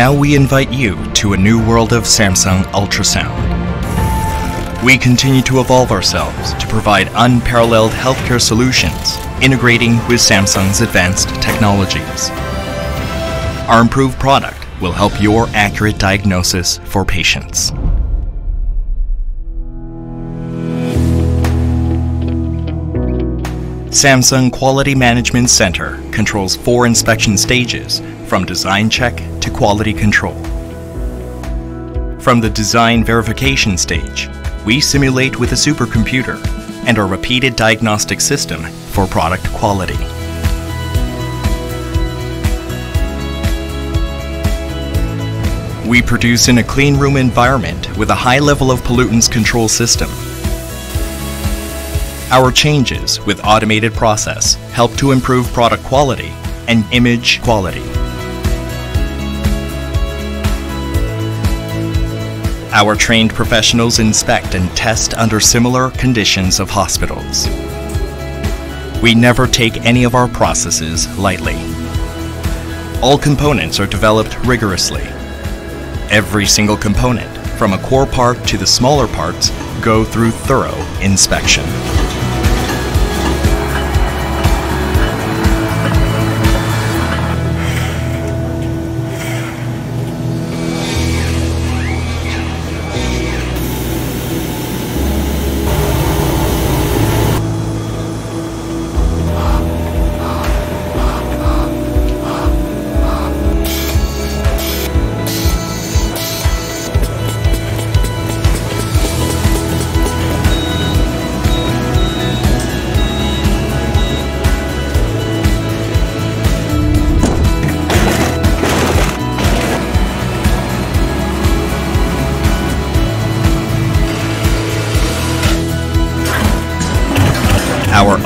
Now we invite you to a new world of Samsung Ultrasound. We continue to evolve ourselves to provide unparalleled healthcare solutions, integrating with Samsung's advanced technologies. Our improved product will help your accurate diagnosis for patients. Samsung Quality Management Center controls four inspection stages from design check to quality control. From the design verification stage, we simulate with a supercomputer and a repeated diagnostic system for product quality. We produce in a clean room environment with a high level of pollutants control system. Our changes with automated process help to improve product quality and image quality. Our trained professionals inspect and test under similar conditions of hospitals. We never take any of our processes lightly. All components are developed rigorously. Every single component, from a core part to the smaller parts, go through thorough inspection.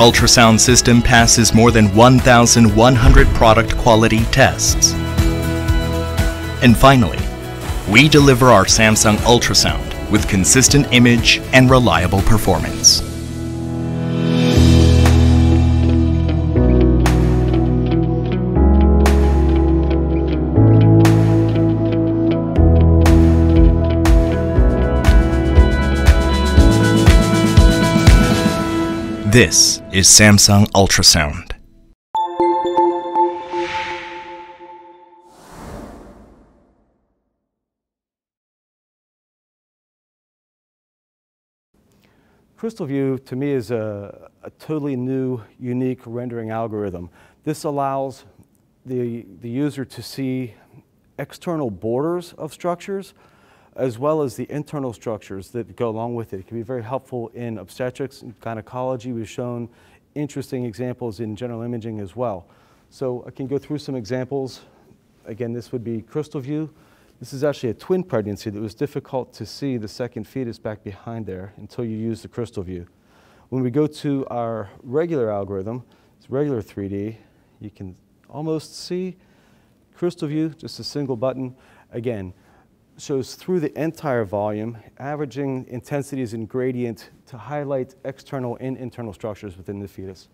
Ultrasound system passes more than 1,100 product quality tests. And finally, we deliver our Samsung ultrasound with consistent image and reliable performance. This is Samsung Ultrasound. Crystal View to me is a, a, totally new, unique rendering algorithm. This allows the, the user to see external borders of structures as well as the internal structures that go along with it. It can be very helpful in obstetrics and gynecology. We've shown interesting examples in general imaging as well. So I can go through some examples. Again, this would be crystal view. This is actually a twin pregnancy that was difficult to see the second fetus back behind there until you use the crystal view. When we go to our regular algorithm, it's regular 3D, you can almost see crystal view, just a single button. Again, shows through the entire volume, averaging intensities and gradient to highlight external and internal structures within the fetus.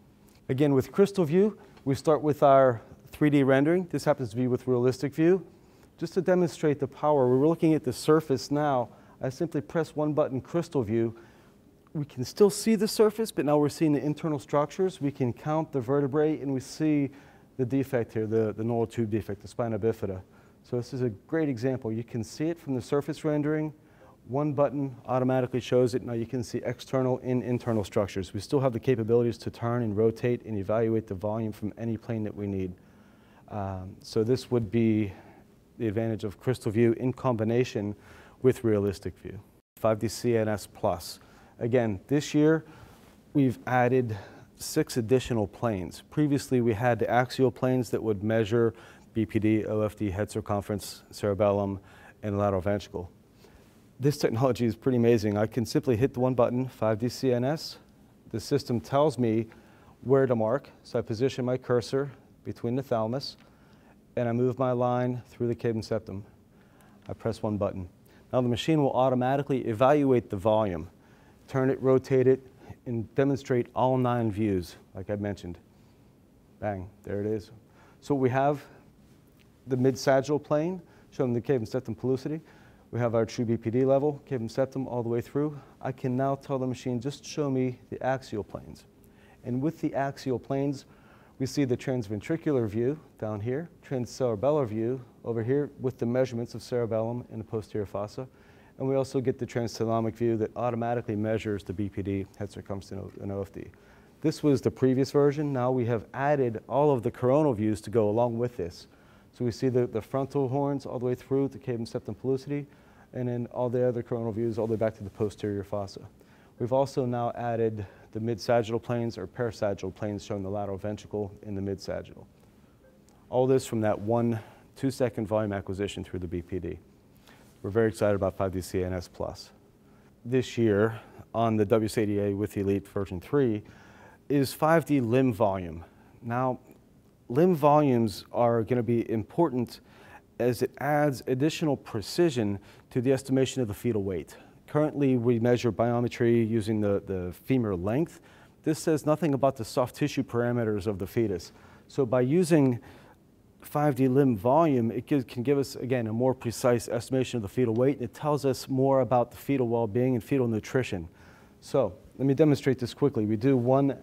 Again, with Crystal View, we start with our 3D rendering. This happens to be with Realistic View. Just to demonstrate the power, we're looking at the surface now. I simply press one button, Crystal View. We can still see the surface, but now we're seeing the internal structures. We can count the vertebrae, and we see the defect here, the, the neural tube defect, the spina bifida. So this is a great example. You can see it from the surface rendering. One button automatically shows it. Now you can see external and internal structures. We still have the capabilities to turn and rotate and evaluate the volume from any plane that we need. Um, so this would be the advantage of Crystal View in combination with Realistic View. 5D CNS Plus. Again, this year we've added six additional planes. Previously we had the axial planes that would measure BPD, OFD, head circumference, cerebellum, and lateral ventricle. This technology is pretty amazing. I can simply hit the one button, 5D CNS. The system tells me where to mark. So I position my cursor between the thalamus, and I move my line through the cavum septum. I press one button. Now the machine will automatically evaluate the volume, turn it, rotate it, and demonstrate all nine views, like I mentioned. Bang, there it is. So what we have the mid-sagittal plane, showing the cavum septum pellucidity. We have our true BPD level, cavum septum all the way through. I can now tell the machine, just show me the axial planes. And with the axial planes, we see the transventricular view down here, transcerebellar view over here with the measurements of cerebellum and the posterior fossa. And we also get the transthalamic view that automatically measures the BPD, head circumference, and OFD. This was the previous version. Now we have added all of the coronal views to go along with this. So we see the, the frontal horns all the way through to cavum septum pellucidity, and then all the other coronal views all the way back to the posterior fossa. We've also now added the mid-sagittal planes or parasagittal planes showing the lateral ventricle in the mid-sagittal. All this from that one two-second volume acquisition through the BPD. We're very excited about 5D CNS Plus. This year, on the WS80A with Elite version 3 is 5D limb volume. Now, limb volumes are going to be important as it adds additional precision to the estimation of the fetal weight. Currently, we measure biometry using the, the femur length. This says nothing about the soft tissue parameters of the fetus. So by using 5D limb volume, it gives, can give us, again, a more precise estimation of the fetal weight, and it tells us more about the fetal well-being and fetal nutrition. So let me demonstrate this quickly. We do one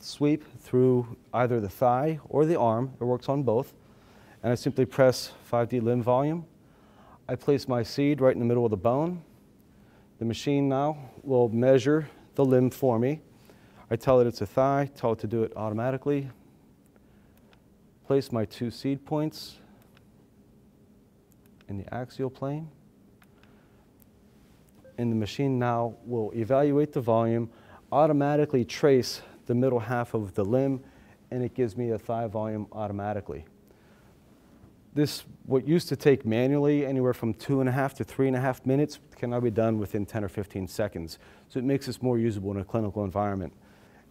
sweep through either the thigh or the arm. It works on both. And I simply press 5D limb volume. I place my seed right in the middle of the bone. The machine now will measure the limb for me. I tell it it's a thigh, tell it to do it automatically. Place my two seed points in the axial plane. And the machine now will evaluate the volume, automatically trace the middle half of the limb, and it gives me a thigh volume automatically. This, what used to take manually anywhere from two and a half to three and a half minutes, can now be done within 10 or 15 seconds. So it makes this more usable in a clinical environment.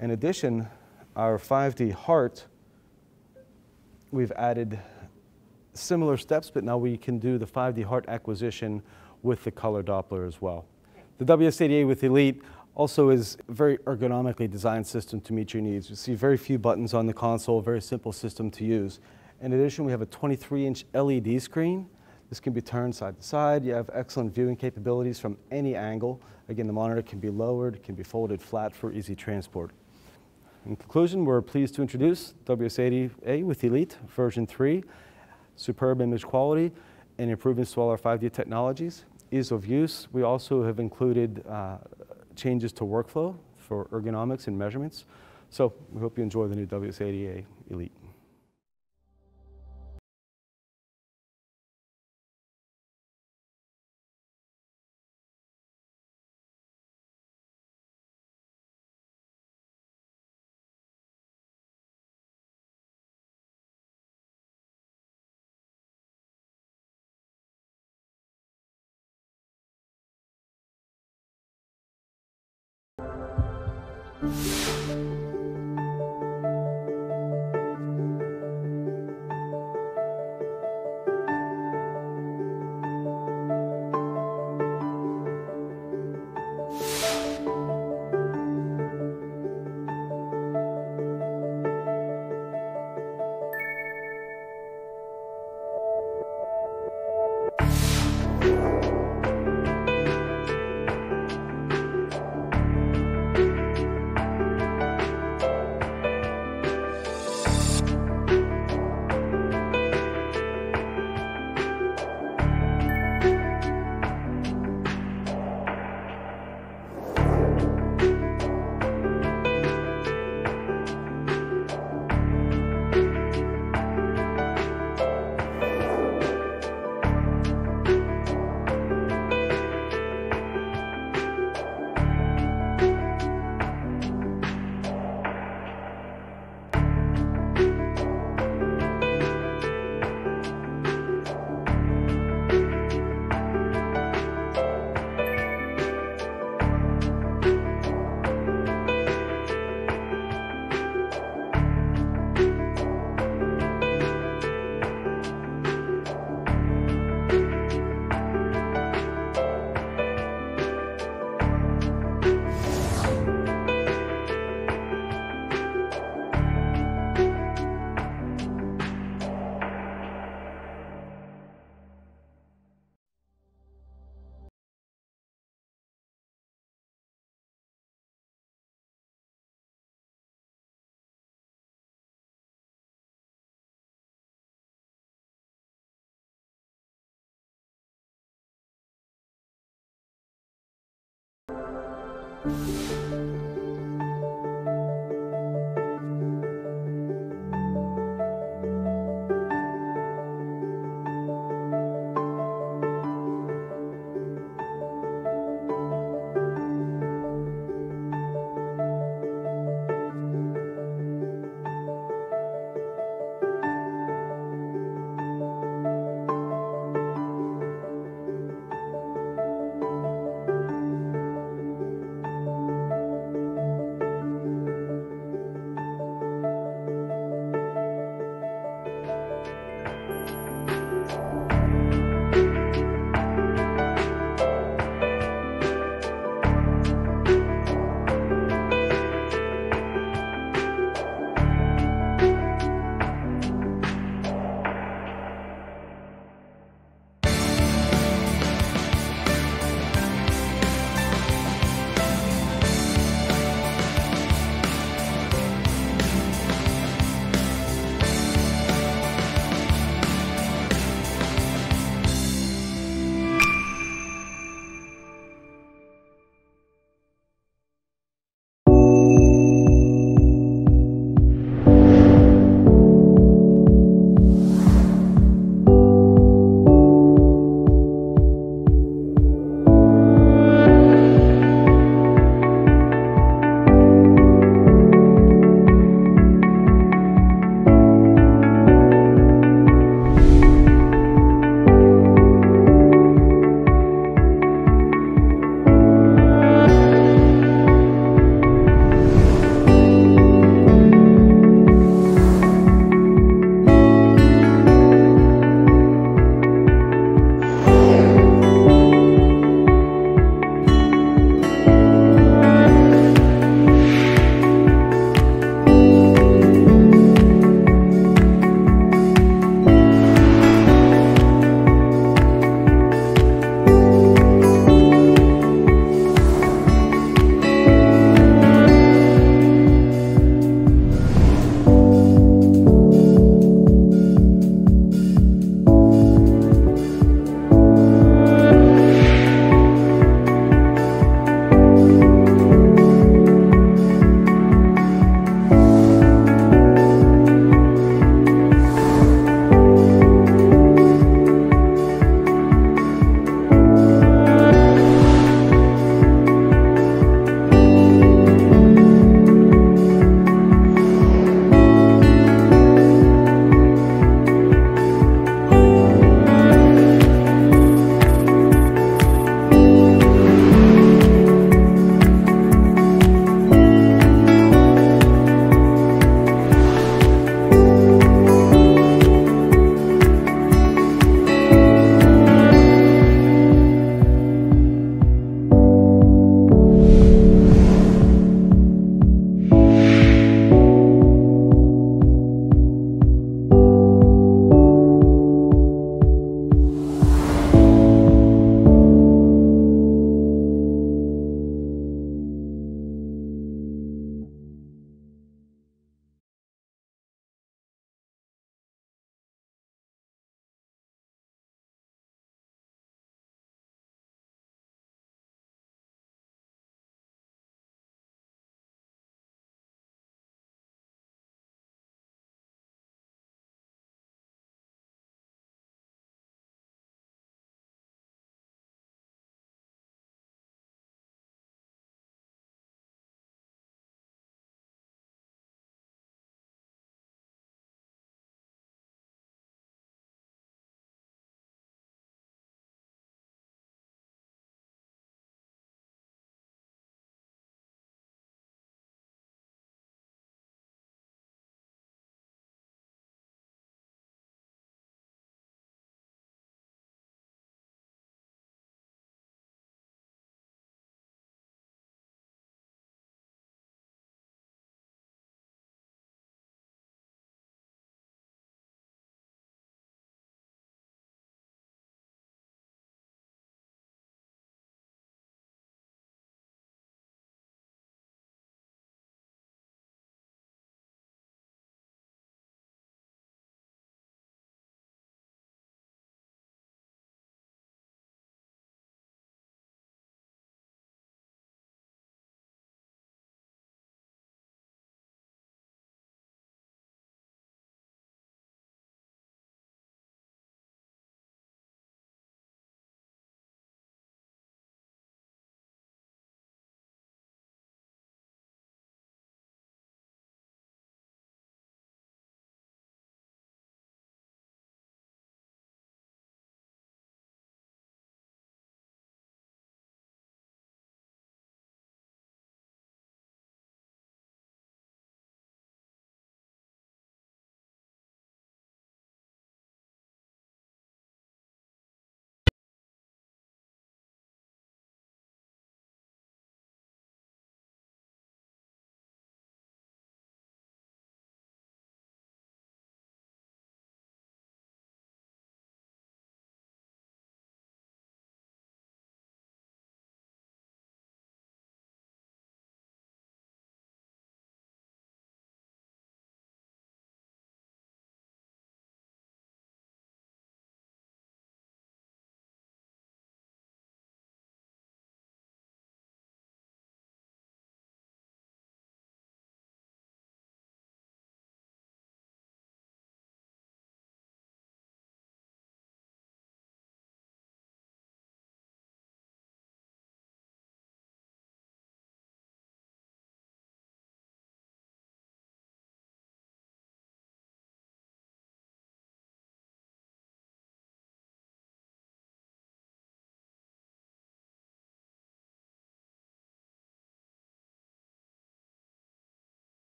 In addition, our 5D heart, we've added similar steps, but now we can do the 5D heart acquisition with the color Doppler as well. The WS80A with Elite also is a very ergonomically designed system to meet your needs. You see very few buttons on the console, very simple system to use. In addition, we have a 23-inch LED screen. This can be turned side to side. You have excellent viewing capabilities from any angle. Again, the monitor can be lowered, can be folded flat for easy transport. In conclusion, we're pleased to introduce WS80A with Elite version 3, superb image quality, and improvements to all our 5D technologies. Ease of use, we also have included uh, changes to workflow for ergonomics and measurements. So we hope you enjoy the new WS80A Elite.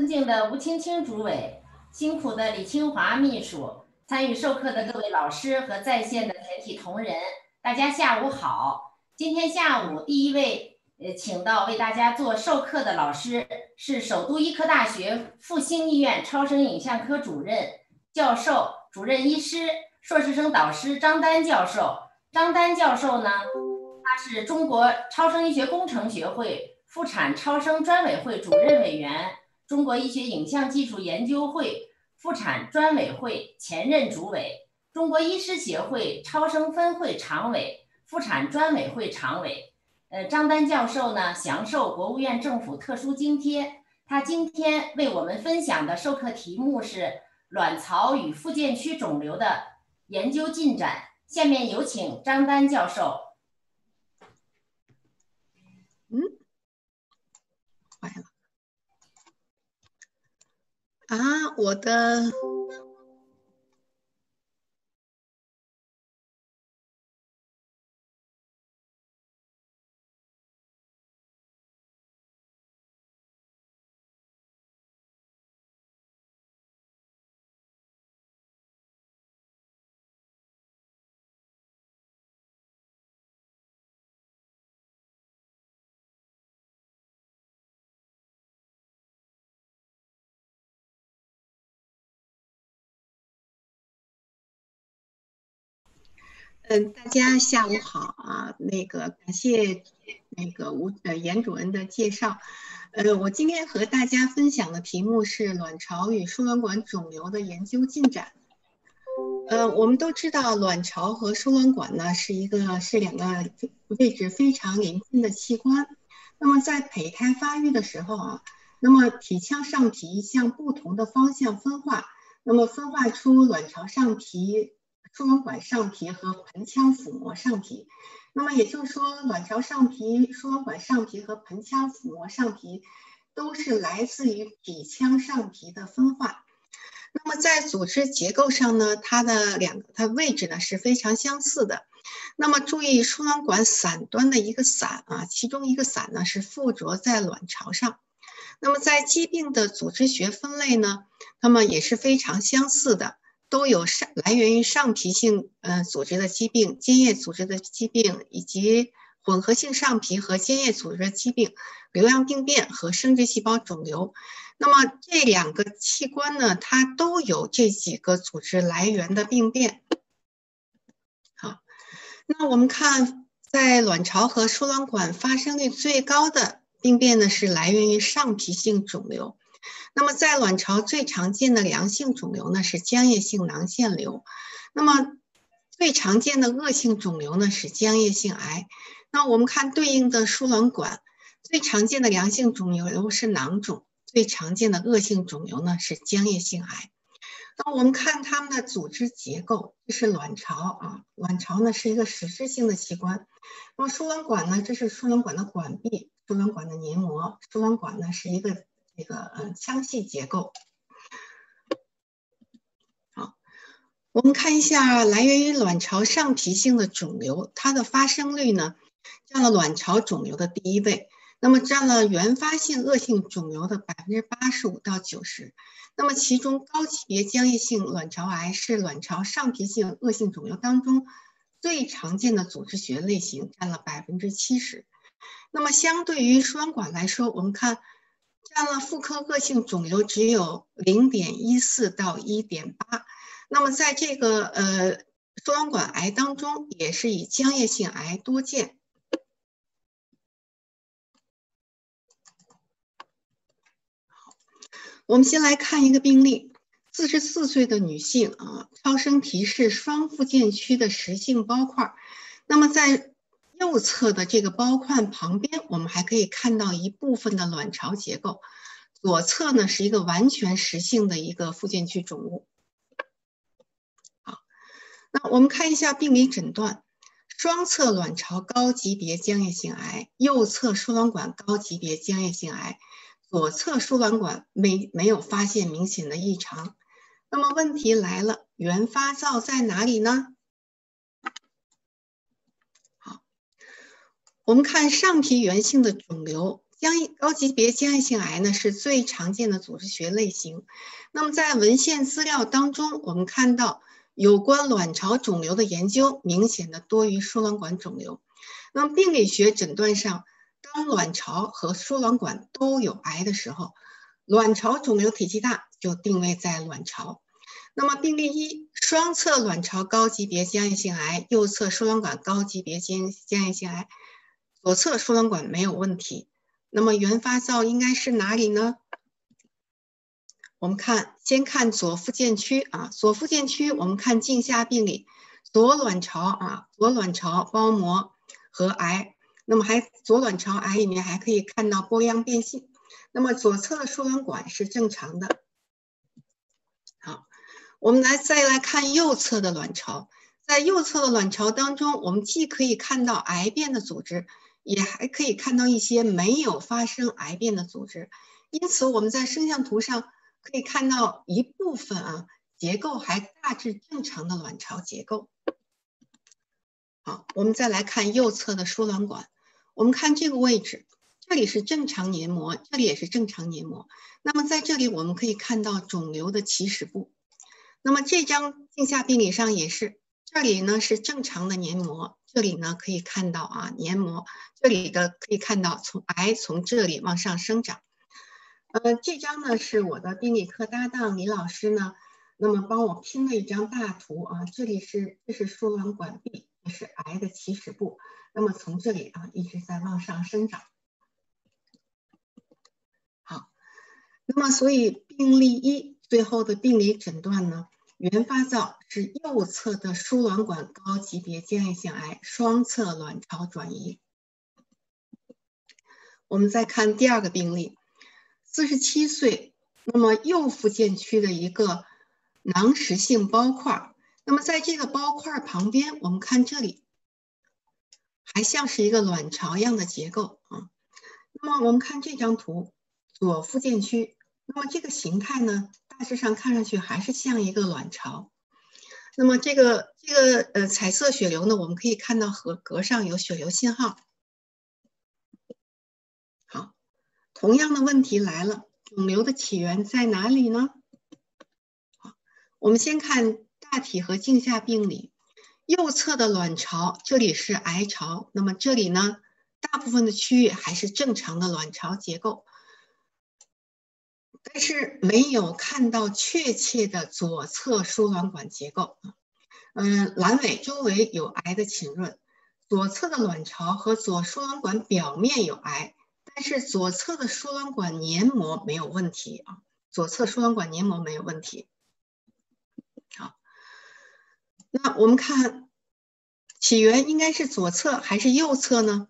尊敬的吴青青主委，辛苦的李清华秘书，参与授课的各位老师和在线的全体同仁，大家下午好。今天下午第一位呃，请到为大家做授课的老师是首都医科大学复兴医院超声影像科主任、教授、主任医师、硕士生导师张丹教授。张丹教授呢，他是中国超声医学工程学会。妇产超声专委会主任委员，中国医学影像技术研究会妇产专委会前任主委，中国医师协会超声分会常委、妇产专委会常委。呃，张丹教授呢，享受国务院政府特殊津贴。他今天为我们分享的授课题目是卵巢与附件区肿瘤的研究进展。下面有请张丹教授嗯。啊，我的。嗯，大家下午好啊！那个感谢那个吴呃严主任的介绍。呃，我今天和大家分享的题目是卵巢与输卵管肿瘤的研究进展。呃，我们都知道卵巢和输卵管呢是一个是两个位置非常临近的器官。那么在胚胎发育的时候啊，那么体腔上皮向不同的方向分化，那么分化出卵巢上皮。输卵管上皮和盆腔腹膜上皮，那么也就是说，卵巢上皮、输卵管上皮和盆腔腹膜上皮都是来自于体腔上皮的分化。那么在组织结构上呢，它的两个它位置呢是非常相似的。那么注意，输卵管伞端的一个伞啊，其中一个伞呢是附着在卵巢上。那么在疾病的组织学分类呢，那么也是非常相似的。都有上来源于上皮性呃组织的疾病、间叶组织的疾病，以及混合性上皮和间叶组织的疾病、瘤样病变和生殖细胞肿瘤。那么这两个器官呢，它都有这几个组织来源的病变。好，那我们看，在卵巢和输卵管发生率最高的病变呢，是来源于上皮性肿瘤。那么，在卵巢最常见的良性肿瘤呢是浆液性囊腺瘤，那么最常见的恶性肿瘤呢是浆液性癌。那我们看对应的输卵管，最常见的良性肿瘤是囊肿，最常见的恶性肿瘤呢是浆液性癌。那我们看它们的组织结构，这是卵巢啊，卵巢呢是一个实质性的器官。那么输卵管呢，这是输卵管的管壁，输卵管的黏膜，输卵管呢是一个。这个嗯腔隙结构，好，我们看一下来源于卵巢上皮性的肿瘤，它的发生率呢占了卵巢肿瘤的第一位，那么占了原发性恶性肿瘤的百分之八十五到九十，那么其中高级别浆液性卵巢癌是卵巢上皮性恶性肿瘤当中最常见的组织学类型，占了百分之七十。那么相对于输卵管来说，我们看。占了妇科恶性肿瘤只有零点一四到一点八，那么在这个呃输卵管癌当中，也是以浆液性癌多见。好，我们先来看一个病例，四十四岁的女性啊，超声提示双附件区的实性包块，那么在。右侧的这个包块旁边，我们还可以看到一部分的卵巢结构。左侧呢是一个完全实性的一个附件区肿物。好，那我们看一下病理诊断：双侧卵巢高级别浆液性癌，右侧输卵管高级别浆液性癌，左侧输卵管没没有发现明显的异常。那么问题来了，原发灶在哪里呢？我们看上皮源性的肿瘤僵高级别间隙性癌呢是最常见的组织学类型。那么在文献资料当中，我们看到有关卵巢肿瘤的研究明显的多于输卵管肿瘤。那么病理学诊断上，当卵巢和输卵管都有癌的时候，卵巢肿瘤体积大就定位在卵巢。那么病例一，双侧卵巢高级别间隙性癌，右侧输卵管高级别间间隙性癌，左侧输卵管没有问题。那么原发灶应该是哪里呢？我们看，先看左附件区啊，左附件区我们看镜下病理，左卵巢啊，左卵巢包膜和癌。那么还左卵巢癌里面还可以看到波样变性。那么左侧的输卵管是正常的。好我们来再来看右侧的卵巢，在右侧的卵巢当中，我们既可以看到癌变的组织，也还可以看到一些没有发生癌变的组织。因此，我们在声像图上可以看到一部分啊结构还大致正常的卵巢结构。好，我们再来看右侧的输卵管，我们看这个位置，这里是正常黏膜，这里也是正常黏膜。那么在这里我们可以看到肿瘤的起始部。那么这张镜下病理上也是，这里呢是正常的黏膜，这里呢可以看到啊黏膜，这里的可以看到从癌从这里往上生长。呃，这张呢是我的病理科搭档李老师呢，那么帮我拼了一张大图啊，这里是这是输卵管壁，这是癌的起始部，那么从这里啊一直在往上生长。好，那么所以病例一。最后的病理诊断呢，原发灶是右侧的输卵管高级别间隙性癌，双侧卵巢转移。我们再看第二个病例，四十七岁，那么右附件区的一个囊实性包块，那么在这个包块旁边，我们看这里还像是一个卵巢样的结构啊。那么我们看这张图，左附件区，那么这个形态呢？大致上看上去还是像一个卵巢。那么这个这个呃彩色血流呢，我们可以看到和格上有血流信号。好，同样的问题来了，肿瘤的起源在哪里呢？好，我们先看大体和镜下病理。右侧的卵巢，这里是癌巢，那么这里呢，大部分的区域还是正常的卵巢结构。但是没有看到确切的左侧输卵管结构，嗯，阑尾周围有癌的浸润，左侧的卵巢和左输卵管表面有癌，但是左侧的输卵管黏膜没有问题啊，左侧输卵管黏膜没有问题。好，那我们看起源应该是左侧还是右侧呢？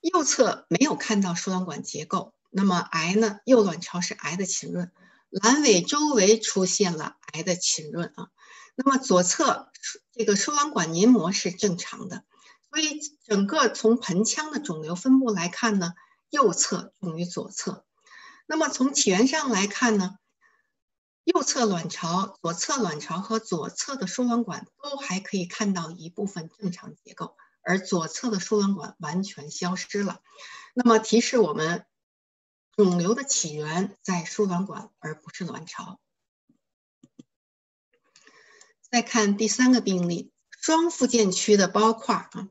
右侧没有看到输卵管结构。那么癌呢？右卵巢是癌的浸润，阑尾周围出现了癌的浸润啊。那么左侧这个输卵管黏膜是正常的，所以整个从盆腔的肿瘤分布来看呢，右侧重于左侧。那么从起源上来看呢，右侧卵巢、左侧卵巢和左侧的输卵管都还可以看到一部分正常结构，而左侧的输卵管完全消失了。那么提示我们。肿瘤的起源在输卵管，而不是卵巢。再看第三个病例，双附件区的包块啊，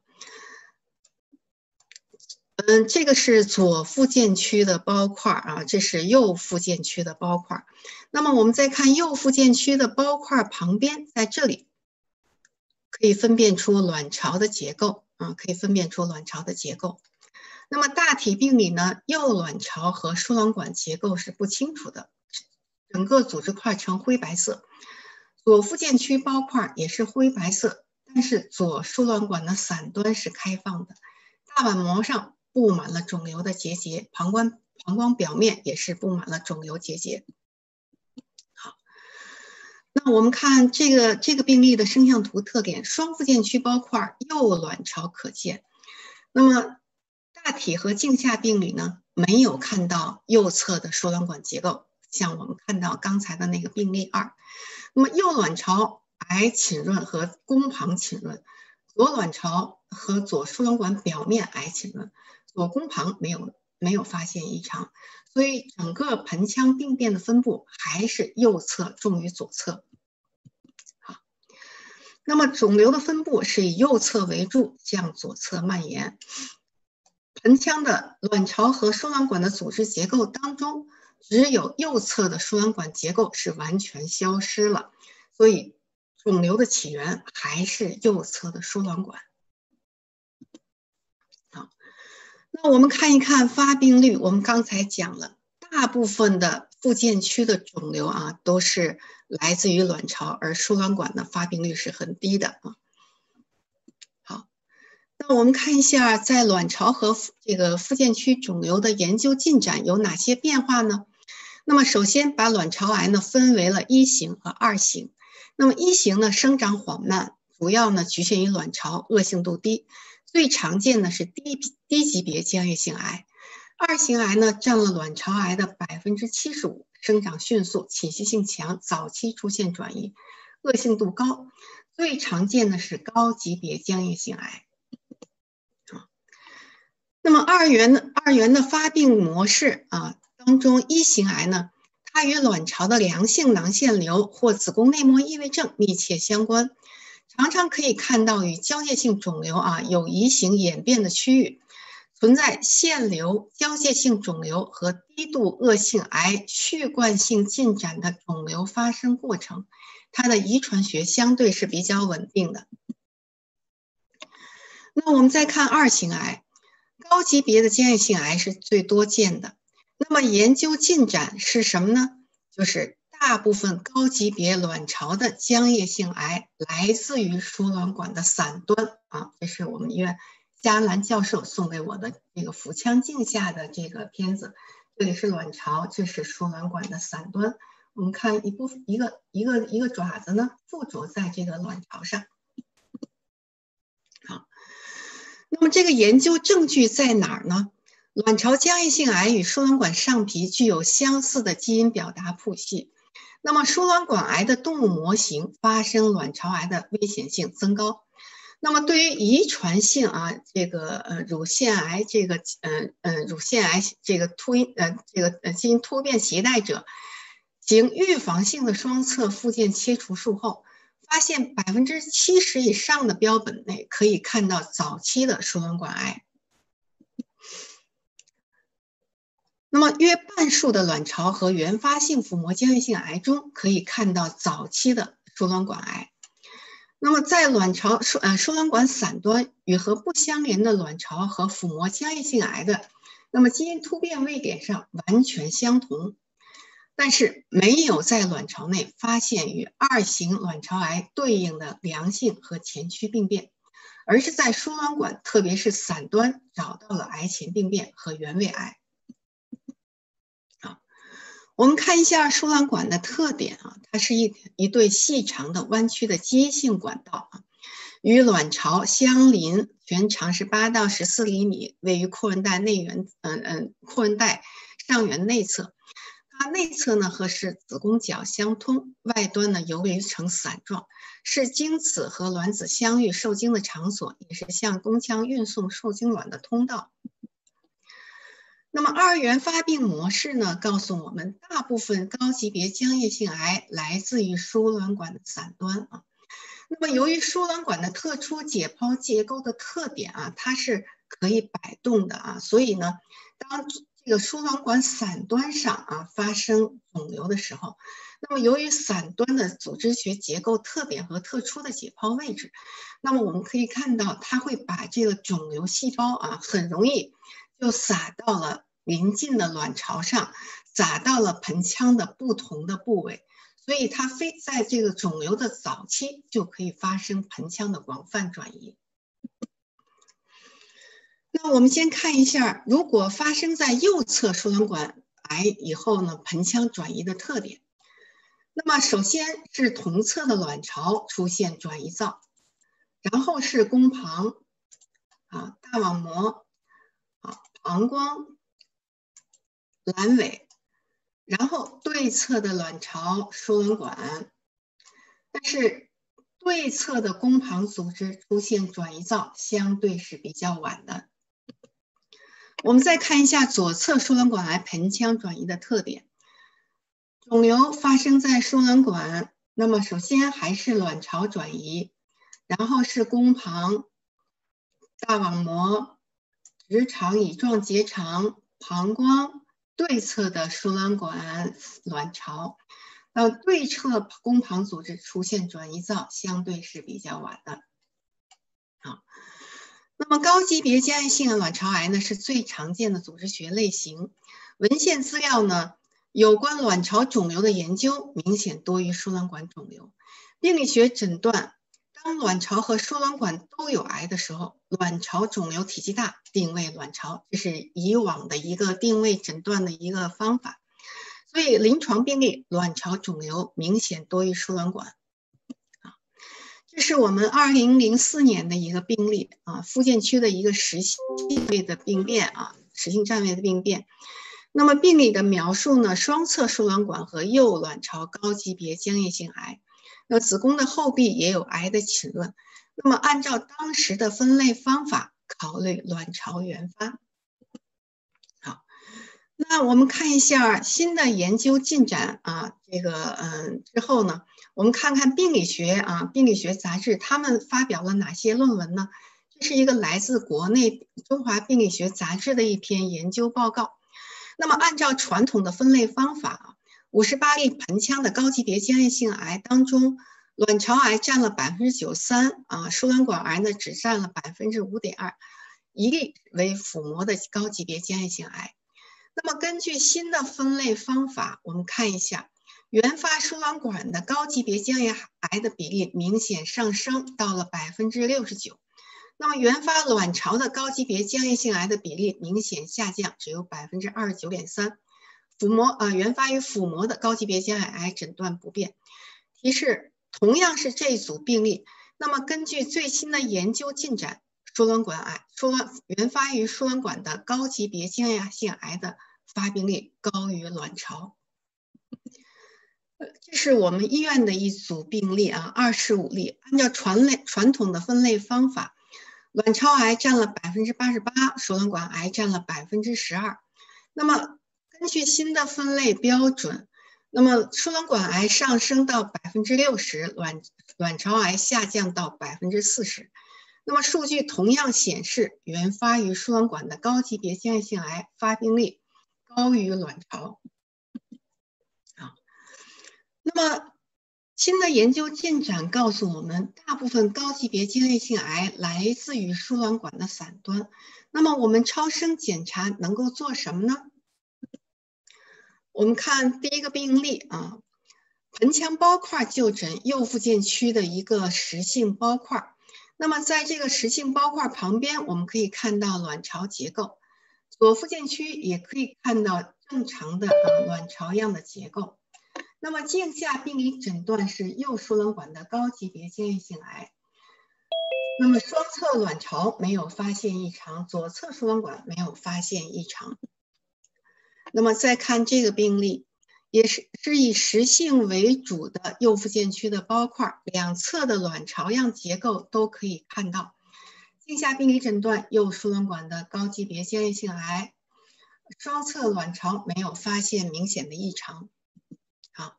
嗯，这个是左附件区的包块啊，这是右附件区的包块。那么我们再看右附件区的包块旁边，在这里可以分辨出卵巢的结构啊，可以分辨出卵巢的结构。那么大体病理呢？右卵巢和输卵管结构是不清楚的，整个组织块呈灰白色。左附件区包块也是灰白色，但是左输卵管的伞端是开放的，大板膜上布满了肿瘤的结节，膀胱膀胱表面也是布满了肿瘤结节。好，那我们看这个这个病例的声像图特点：双附件区包块，右卵巢可见。那么大体和镜下病理呢，没有看到右侧的输卵管结构，像我们看到刚才的那个病例二。那么右卵巢癌浸润和宫旁浸润，左卵巢和左输卵管表面癌浸润，左宫旁没有没有发现异常，所以整个盆腔病变的分布还是右侧重于左侧。好，那么肿瘤的分布是以右侧为主，向左侧蔓延。盆腔的卵巢和输卵管的组织结构当中，只有右侧的输卵管结构是完全消失了，所以肿瘤的起源还是右侧的输卵管。好，那我们看一看发病率。我们刚才讲了，大部分的附件区的肿瘤啊，都是来自于卵巢，而输卵管的发病率是很低的啊。那我们看一下，在卵巢和这个附件区肿瘤的研究进展有哪些变化呢？那么首先把卵巢癌呢分为了一型和二型。那么一型呢生长缓慢，主要呢局限于卵巢，恶性度低，最常见的是低低级别浆液性癌。二型癌呢占了卵巢癌的百分之七十五，生长迅速，侵袭性强，早期出现转移，恶性度高，最常见的是高级别浆液性癌。那么二元的二元的发病模式啊当中，一型癌呢，它与卵巢的良性囊腺瘤或子宫内膜异位症密切相关，常常可以看到与交界性肿瘤啊有移行演变的区域，存在腺瘤、交界性肿瘤和低度恶性癌序贯性进展的肿瘤发生过程，它的遗传学相对是比较稳定的。那我们再看二型癌。高级别的浆液性癌是最多见的，那么研究进展是什么呢？就是大部分高级别卵巢的浆液性癌来自于输卵管的散端啊，这是我们医院加兰教授送给我的这个腹腔镜下的这个片子，这里是卵巢，这是输卵管的散端，我们看一部分一个一个一个爪子呢附着在这个卵巢上。那么这个研究证据在哪儿呢？卵巢浆液性癌与输卵管上皮具有相似的基因表达谱系。那么输卵管癌的动物模型发生卵巢癌的危险性增高。那么对于遗传性啊，这个呃乳腺癌这个呃呃乳腺癌这个突因呃这个呃基因突变携带者，经预防性的双侧附件切除术后。发现百分之七十以上的标本内可以看到早期的输卵管癌，那么约半数的卵巢和原发性腹膜浆液性癌中可以看到早期的输卵管癌。那么在卵巢输呃输卵管散端与和不相连的卵巢和腹膜浆液性癌的，那么基因突变位点上完全相同。但是没有在卵巢内发现与二型卵巢癌对应的良性和前驱病变，而是在输卵管，特别是伞端找到了癌前病变和原位癌。啊，我们看一下输卵管的特点啊，它是一一对细长的弯曲的接性管道啊，与卵巢相邻，全长是八到十四厘米，位于阔韧带内缘，嗯嗯，阔韧带上缘内侧。内侧呢和是子宫角相通，外端呢尤为呈伞状，是精子和卵子相遇受精的场所，也是向宫腔运送受精卵的通道。那么二元发病模式呢，告诉我们大部分高级别浆液性癌来自于输卵管的伞端啊。那么由于输卵管的特殊解剖结构的特点啊，它是可以摆动的啊，所以呢，当这个输卵管伞端上啊发生肿瘤的时候，那么由于伞端的组织学结构特点和特殊的解剖位置，那么我们可以看到它会把这个肿瘤细胞啊很容易就撒到了邻近的卵巢上，撒到了盆腔的不同的部位，所以它非在这个肿瘤的早期就可以发生盆腔的广泛转移。我们先看一下，如果发生在右侧输卵管癌以后呢，盆腔转移的特点。那么首先是同侧的卵巢出现转移灶，然后是宫旁啊、大网膜啊、膀胱、阑尾，然后对侧的卵巢、输卵管，但是对侧的宫旁组织出现转移灶相对是比较晚的。我们再看一下左侧输卵管癌盆腔转移的特点。肿瘤发生在输卵管，那么首先还是卵巢转移，然后是宫旁、大网膜、直肠乙状结肠、膀胱对侧的输卵管卵巢。那对侧宫旁组织出现转移灶，相对是比较晚的。那么高级别间叶性卵巢癌呢，是最常见的组织学类型。文献资料呢？有关卵巢肿瘤的研究明显多于输卵管肿瘤。病理学诊断，当卵巢和输卵管都有癌的时候，卵巢肿瘤体积大，定位卵巢，这是以往的一个定位诊断的一个方法。所以临床病例，卵巢肿瘤明显多于输卵管。这是我们二零零四年的一个病例啊，附件区的一个实性位的病变啊，实性占位的病变。那么病理的描述呢？双侧输卵管和右卵巢高级别浆液性癌，那子宫的后壁也有癌的侵润。那么按照当时的分类方法，考虑卵巢原发。好，那我们看一下新的研究进展啊，这个嗯之后呢，我们看看病理学啊，病理学杂志他们发表了哪些论文呢？这是一个来自国内中华病理学杂志的一篇研究报告。那么，按照传统的分类方法啊，五十八例盆腔的高级别浆液性癌当中，卵巢癌占了百分之九三啊，输卵管癌呢只占了百分之五点二，一例为腹膜的高级别浆液性癌。那么，根据新的分类方法，我们看一下，原发输卵管的高级别浆液癌的比例明显上升到了百分之六十九。那么原发卵巢的高级别浆液性癌的比例明显下降，只有百分之二十九点三。腹膜啊，原发于腹膜的高级别浆液癌诊断不变。提示：同样是这组病例，那么根据最新的研究进展，输卵管癌、输卵原发于输卵管的高级别浆液性癌的发病率高于卵巢。这是我们医院的一组病例啊，二十五例，按照传类传统的分类方法。卵巢癌占了百分之八十八，输卵管癌占了百分之十二。那么根据新的分类标准，那么输卵管癌上升到百分之六十，卵卵巢癌下降到百分之四十。那么数据同样显示，原发于输卵管的高级别浆液性癌发病率高于卵巢。那么。新的研究进展告诉我们，大部分高级别浆液性癌来自于输卵管的伞端。那么，我们超声检查能够做什么呢？我们看第一个病例啊，盆腔包块就诊右附件区的一个实性包块。那么，在这个实性包块旁边，我们可以看到卵巢结构；左附件区也可以看到正常的啊卵巢样的结构。那么镜下病理诊断是右输卵管的高级别浆液性癌。那么双侧卵巢没有发现异常，左侧输卵管没有发现异常。那么再看这个病例，也是是以实性为主的右附件区的包块，两侧的卵巢样结构都可以看到。镜下病理诊断右输卵管的高级别浆液性癌，双侧卵巢没有发现明显的异常。好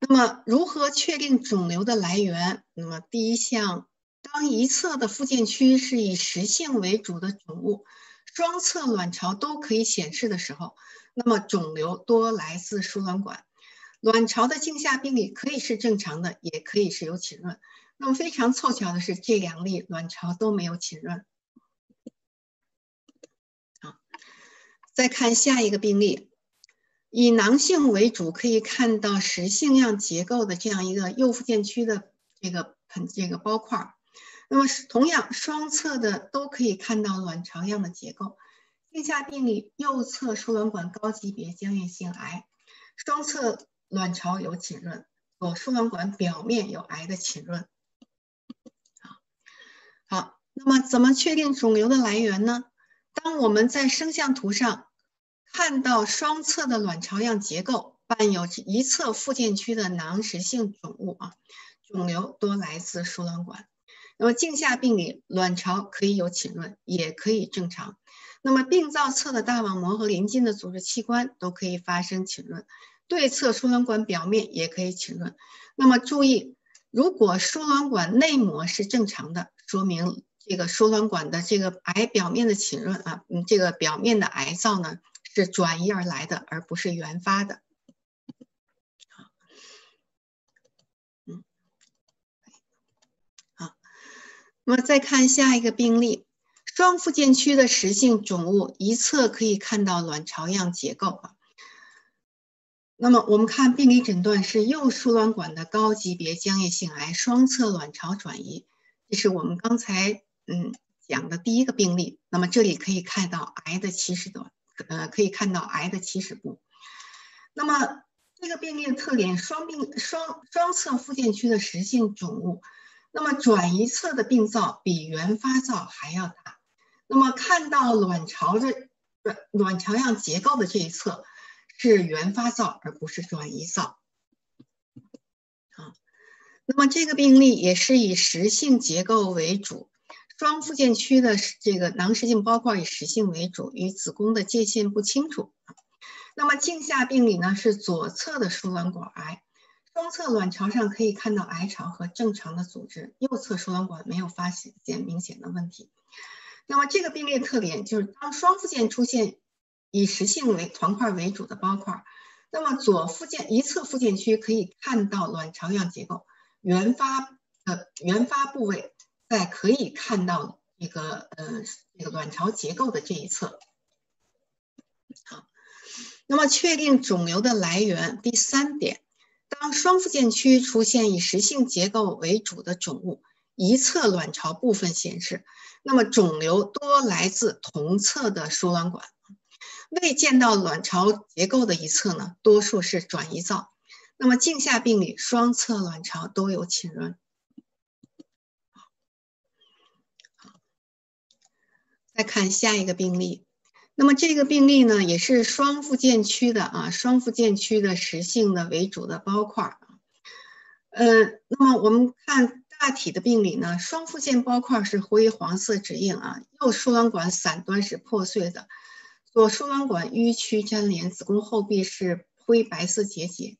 那么，如何确定肿瘤的来源？那么，第一项，当一侧的附件区是以实性为主的肿物，双侧卵巢都可以显示的时候，那么肿瘤多来自输卵管。卵巢的镜下病理可以是正常的，也可以是有浸润。那么非常凑巧的是，这两例卵巢都没有浸润。好，再看下一个病例。以囊性为主，可以看到实性样结构的这样一个右附件区的这个盆这个包块。那么同样双侧的都可以看到卵巢样的结构。镜下病理右侧输卵管高级别浆液性癌，双侧卵巢有浸润，左输卵管表面有癌的浸润。好，好，那么怎么确定肿瘤的来源呢？当我们在声像图上。看到双侧的卵巢样结构伴有一侧附件区的囊实性肿物啊，肿瘤多来自输卵管。那么镜下病理，卵巢可以有侵润，也可以正常。那么病灶侧的大网膜和邻近的组织器官都可以发生浸润，对侧输卵管表面也可以浸润。那么注意，如果输卵管内膜是正常的，说明这个输卵管的这个癌表面的浸润啊，嗯，这个表面的癌灶呢是转移而来的，而不是原发的。好那么再看下一个病例，双附件区的实性肿物，一侧可以看到卵巢样结构。那么我们看病理诊断是右输卵管的高级别浆液性癌，双侧卵巢转移，这是我们刚才嗯讲的第一个病例。那么这里可以看到癌的起始段，呃，可以看到癌的起始部。那么这个病例的特点，双病双双侧附件区的实性肿物。那么转移侧的病灶比原发灶还要大，那么看到卵巢的卵卵巢样结构的这一侧是原发灶，而不是转移灶。啊，那么这个病例也是以实性结构为主，双附件区的这个囊实性包块以实性为主，与子宫的界限不清楚。那么镜下病理呢是左侧的输卵管癌。双侧卵巢上可以看到癌巢和正常的组织，右侧输卵管没有发现明显的问题。那么这个病例特点就是，当双附件出现以实性为团块为主的包块，那么左附件一侧附件区可以看到卵巢样结构，原发的原发部位在可以看到这个呃这个卵巢结构的这一侧。好，那么确定肿瘤的来源，第三点。当双附件区出现以实性结构为主的肿物，一侧卵巢部分显示，那么肿瘤多来自同侧的输卵管。未见到卵巢结构的一侧呢，多数是转移灶。那么镜下病理双侧卵巢都有浸润。再看下一个病例。那么这个病例呢，也是双附件区的啊，双附件区的实性的为主的包块儿。呃，那么我们看大体的病理呢，双附件包块是灰黄色指印啊，右输卵管伞端是破碎的，左输卵管迂曲粘连，子宫后壁是灰白色结节。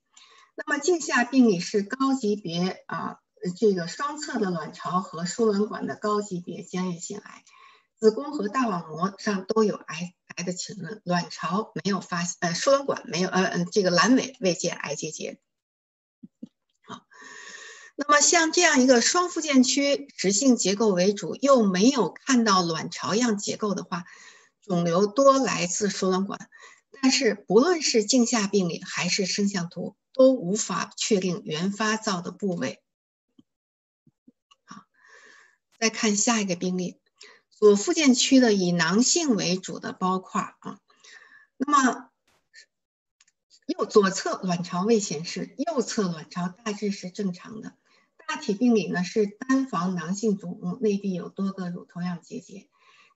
那么镜下病理是高级别啊，这个双侧的卵巢和输卵管的高级别浆液性癌，子宫和大网膜上都有癌。癌的浸润，卵巢没有发现，呃，输卵管没有，呃，呃，这个阑尾未见癌结节。好，那么像这样一个双附件区实性结构为主，又没有看到卵巢样结构的话，肿瘤多来自输卵管。但是不论是镜下病理还是声像图，都无法确定原发灶的部位。好，再看下一个病例。左附件区的以囊性为主的包块啊，那么右左侧卵巢未显示，右侧卵巢大致是正常的。大体病理呢是单房囊性肿物，内壁有多个乳头样结节。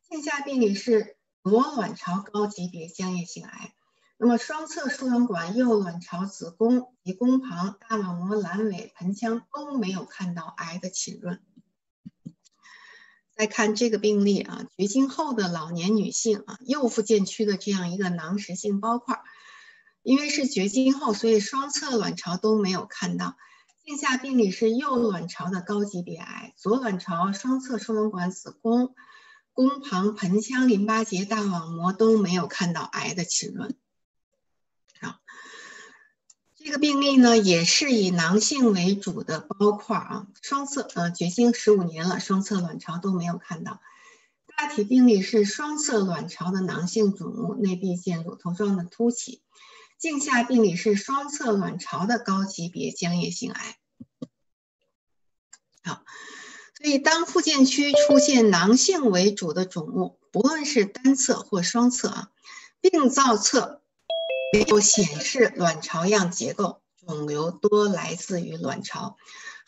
镜下病理是左卵巢高级别浆液性癌。那么双侧输卵管、右卵巢、子宫及宫旁、大网膜、阑尾、盆腔都没有看到癌的浸润。再看这个病例啊，绝经后的老年女性啊，右附件区的这样一个囊实性包块，因为是绝经后，所以双侧卵巢都没有看到。镜下病理是右卵巢的高级别癌，左卵巢、双侧输卵管、子宫、宫旁、盆腔、淋巴结、大网膜都没有看到癌的浸润。这个病例呢，也是以囊性为主的包块啊，双侧呃绝经十五年了，双侧卵巢都没有看到。大体病理是双侧卵巢的囊性肿物，内壁见乳头状的凸起。镜下病理是双侧卵巢的高级别浆液性癌。好，所以当附件区出现囊性为主的肿物，不论是单侧或双侧啊，病灶侧。没有显示卵巢样结构，肿瘤多来自于卵巢，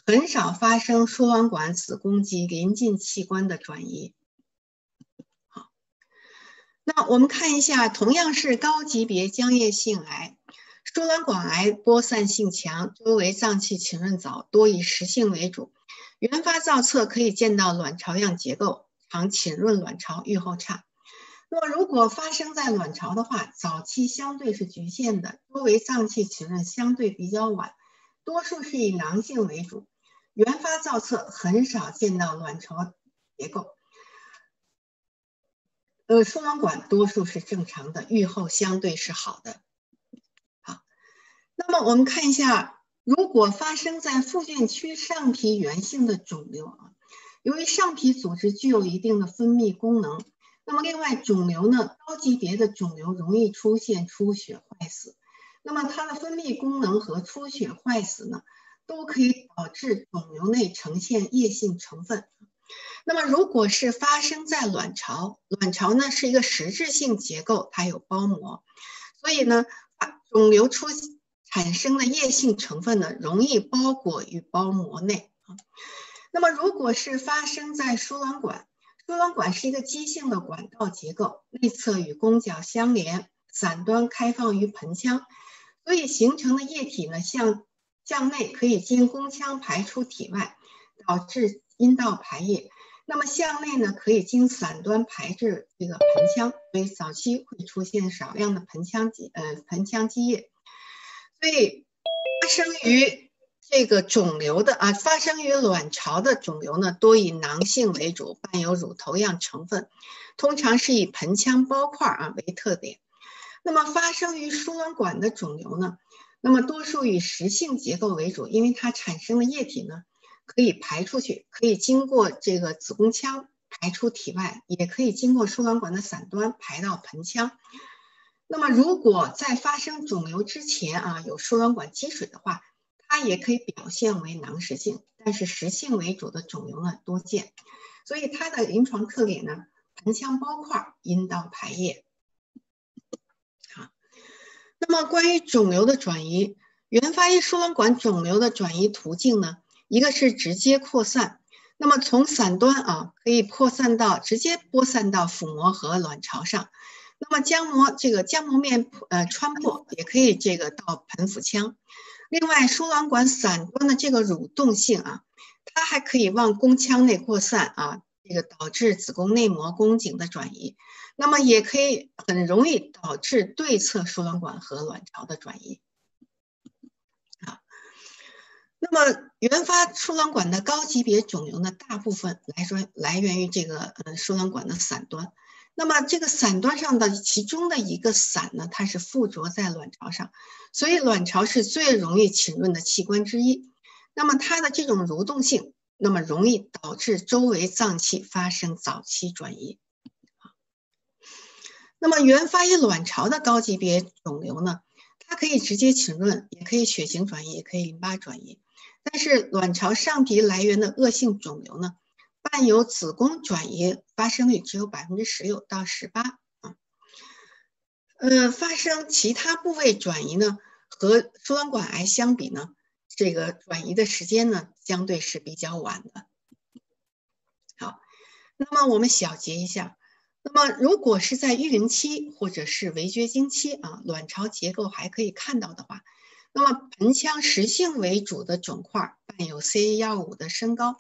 很少发生输卵管、子宫及邻近器官的转移。好，那我们看一下，同样是高级别浆液性癌，输卵管癌播散性强，周围脏器浸润早，多以实性为主。原发灶侧可以见到卵巢样结构，常浸润卵巢，预后差。那么如果发生在卵巢的话，早期相对是局限的，多为脏器浸润相对比较晚，多数是以囊性为主。原发造侧很少见到卵巢结构，呃，输卵管多数是正常的，预后相对是好的。好，那么我们看一下，如果发生在附件区上皮源性的肿瘤啊，由于上皮组织具有一定的分泌功能。那么，另外肿瘤呢，高级别的肿瘤容易出现出血坏死。那么它的分泌功能和出血坏死呢，都可以导致肿瘤内呈现液性成分。那么，如果是发生在卵巢，卵巢呢是一个实质性结构，它有包膜，所以呢，肿瘤出产生的液性成分呢，容易包裹于包膜内。那么，如果是发生在输卵管，输卵管是一个畸形的管道结构，内侧与宫角相连，伞端开放于盆腔，所以形成的液体呢向向内可以经宫腔排出体外，导致阴道排液。那么向内呢可以经伞端排至这个盆腔，所以早期会出现少量的盆腔积呃盆腔积液。所以发生于这个肿瘤的啊，发生于卵巢的肿瘤呢，多以囊性为主，伴有乳头样成分，通常是以盆腔包块啊为特点。那么发生于输卵管的肿瘤呢，那么多数以实性结构为主，因为它产生的液体呢可以排出去，可以经过这个子宫腔排出体外，也可以经过输卵管的伞端排到盆腔。那么如果在发生肿瘤之前啊有输卵管积水的话，它也可以表现为囊实性，但是实性为主的肿瘤呢多见，所以它的临床特点呢，盆腔包块，阴道排液。好，那么关于肿瘤的转移，原发于输卵管肿瘤的转移途径呢，一个是直接扩散，那么从伞端啊可以扩散到直接播散到腹膜和卵巢上，那么浆膜这个浆膜面呃穿破也可以这个到盆腹腔。另外，输卵管伞端的这个蠕动性啊，它还可以往宫腔内扩散啊，这个导致子宫内膜宫颈的转移。那么也可以很容易导致对侧输卵管和卵巢的转移。啊，那么原发输卵管的高级别肿瘤呢，大部分来说来源于这个呃输卵管的伞端。那么这个伞端上的其中的一个伞呢，它是附着在卵巢上，所以卵巢是最容易浸润的器官之一。那么它的这种蠕动性，那么容易导致周围脏器发生早期转移。那么原发于卵巢的高级别肿瘤呢，它可以直接浸润，也可以血型转移，也可以淋巴转移。但是卵巢上皮来源的恶性肿瘤呢？伴有子宫转移发生率只有百分之十六到十八啊，呃，发生其他部位转移呢，和输卵管癌相比呢，这个转移的时间呢，相对是比较晚的。好，那么我们小结一下，那么如果是在育龄期或者是围绝经期啊，卵巢结构还可以看到的话，那么盆腔实性为主的肿块伴有 CA 幺五的升高。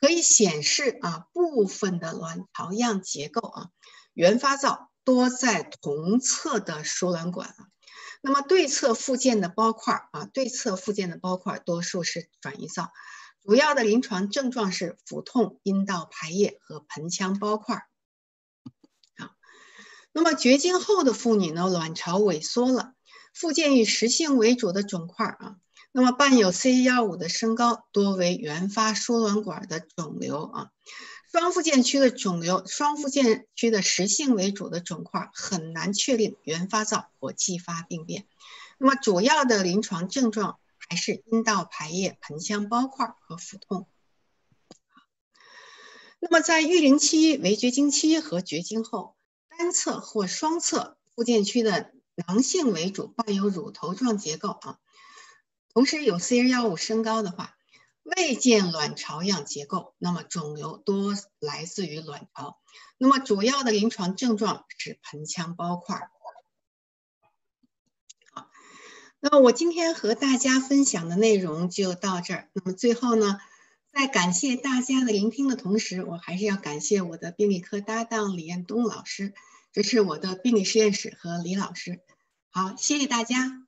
可以显示啊，部分的卵巢样结构啊，原发灶多在同侧的输卵管啊，那么对侧附件的包块啊，对侧附件的包块多数是转移灶，主要的临床症状是腹痛、阴道排液和盆腔包块。啊，那么绝经后的妇女呢，卵巢萎缩了，附件以实性为主的肿块啊。那么伴有 CA 幺五的升高，多为原发输卵管的肿瘤啊。双附件区的肿瘤，双附件区的实性为主的肿块很难确定原发灶或继发病变。那么主要的临床症状还是阴道排液、盆腔包块和腹痛。那么在育龄期、围绝经期和绝经后，单侧或双侧附件区的囊性为主，伴有乳头状结构啊。同时有 CA 幺五升高的话，未见卵巢样结构，那么肿瘤多来自于卵巢。那么主要的临床症状是盆腔包块。好，那么我今天和大家分享的内容就到这儿。那么最后呢，在感谢大家的聆听的同时，我还是要感谢我的病理科搭档李彦东老师。这是我的病理实验室和李老师。好，谢谢大家。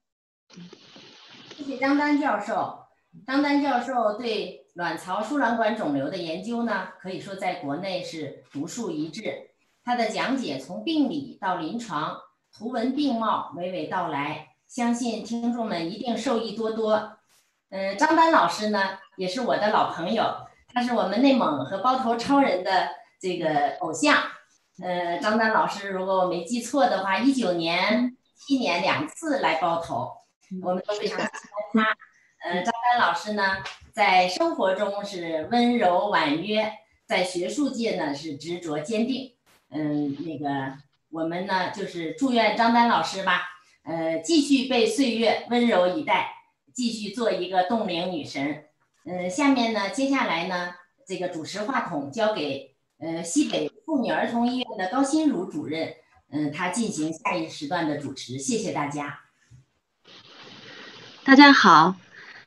谢谢张丹教授。张丹教授对卵巢输卵管肿瘤的研究呢，可以说在国内是独树一帜。他的讲解从病理到临床，图文并茂，娓娓道来，相信听众们一定受益多多。嗯，张丹老师呢，也是我的老朋友，他是我们内蒙和包头超人的这个偶像。呃，张丹老师，如果我没记错的话，一九年、一年两次来包头，我们都非常喜欢他。呃，张丹老师呢，在生活中是温柔婉约，在学术界呢是执着坚定。嗯，那个我们呢就是祝愿张丹老师吧，呃，继续被岁月温柔以待，继续做一个冻龄女神。嗯，下面呢，接下来呢，这个主持话筒交给呃西北妇女儿童医院的高新茹主任，嗯，她进行下一时段的主持。谢谢大家。大家好。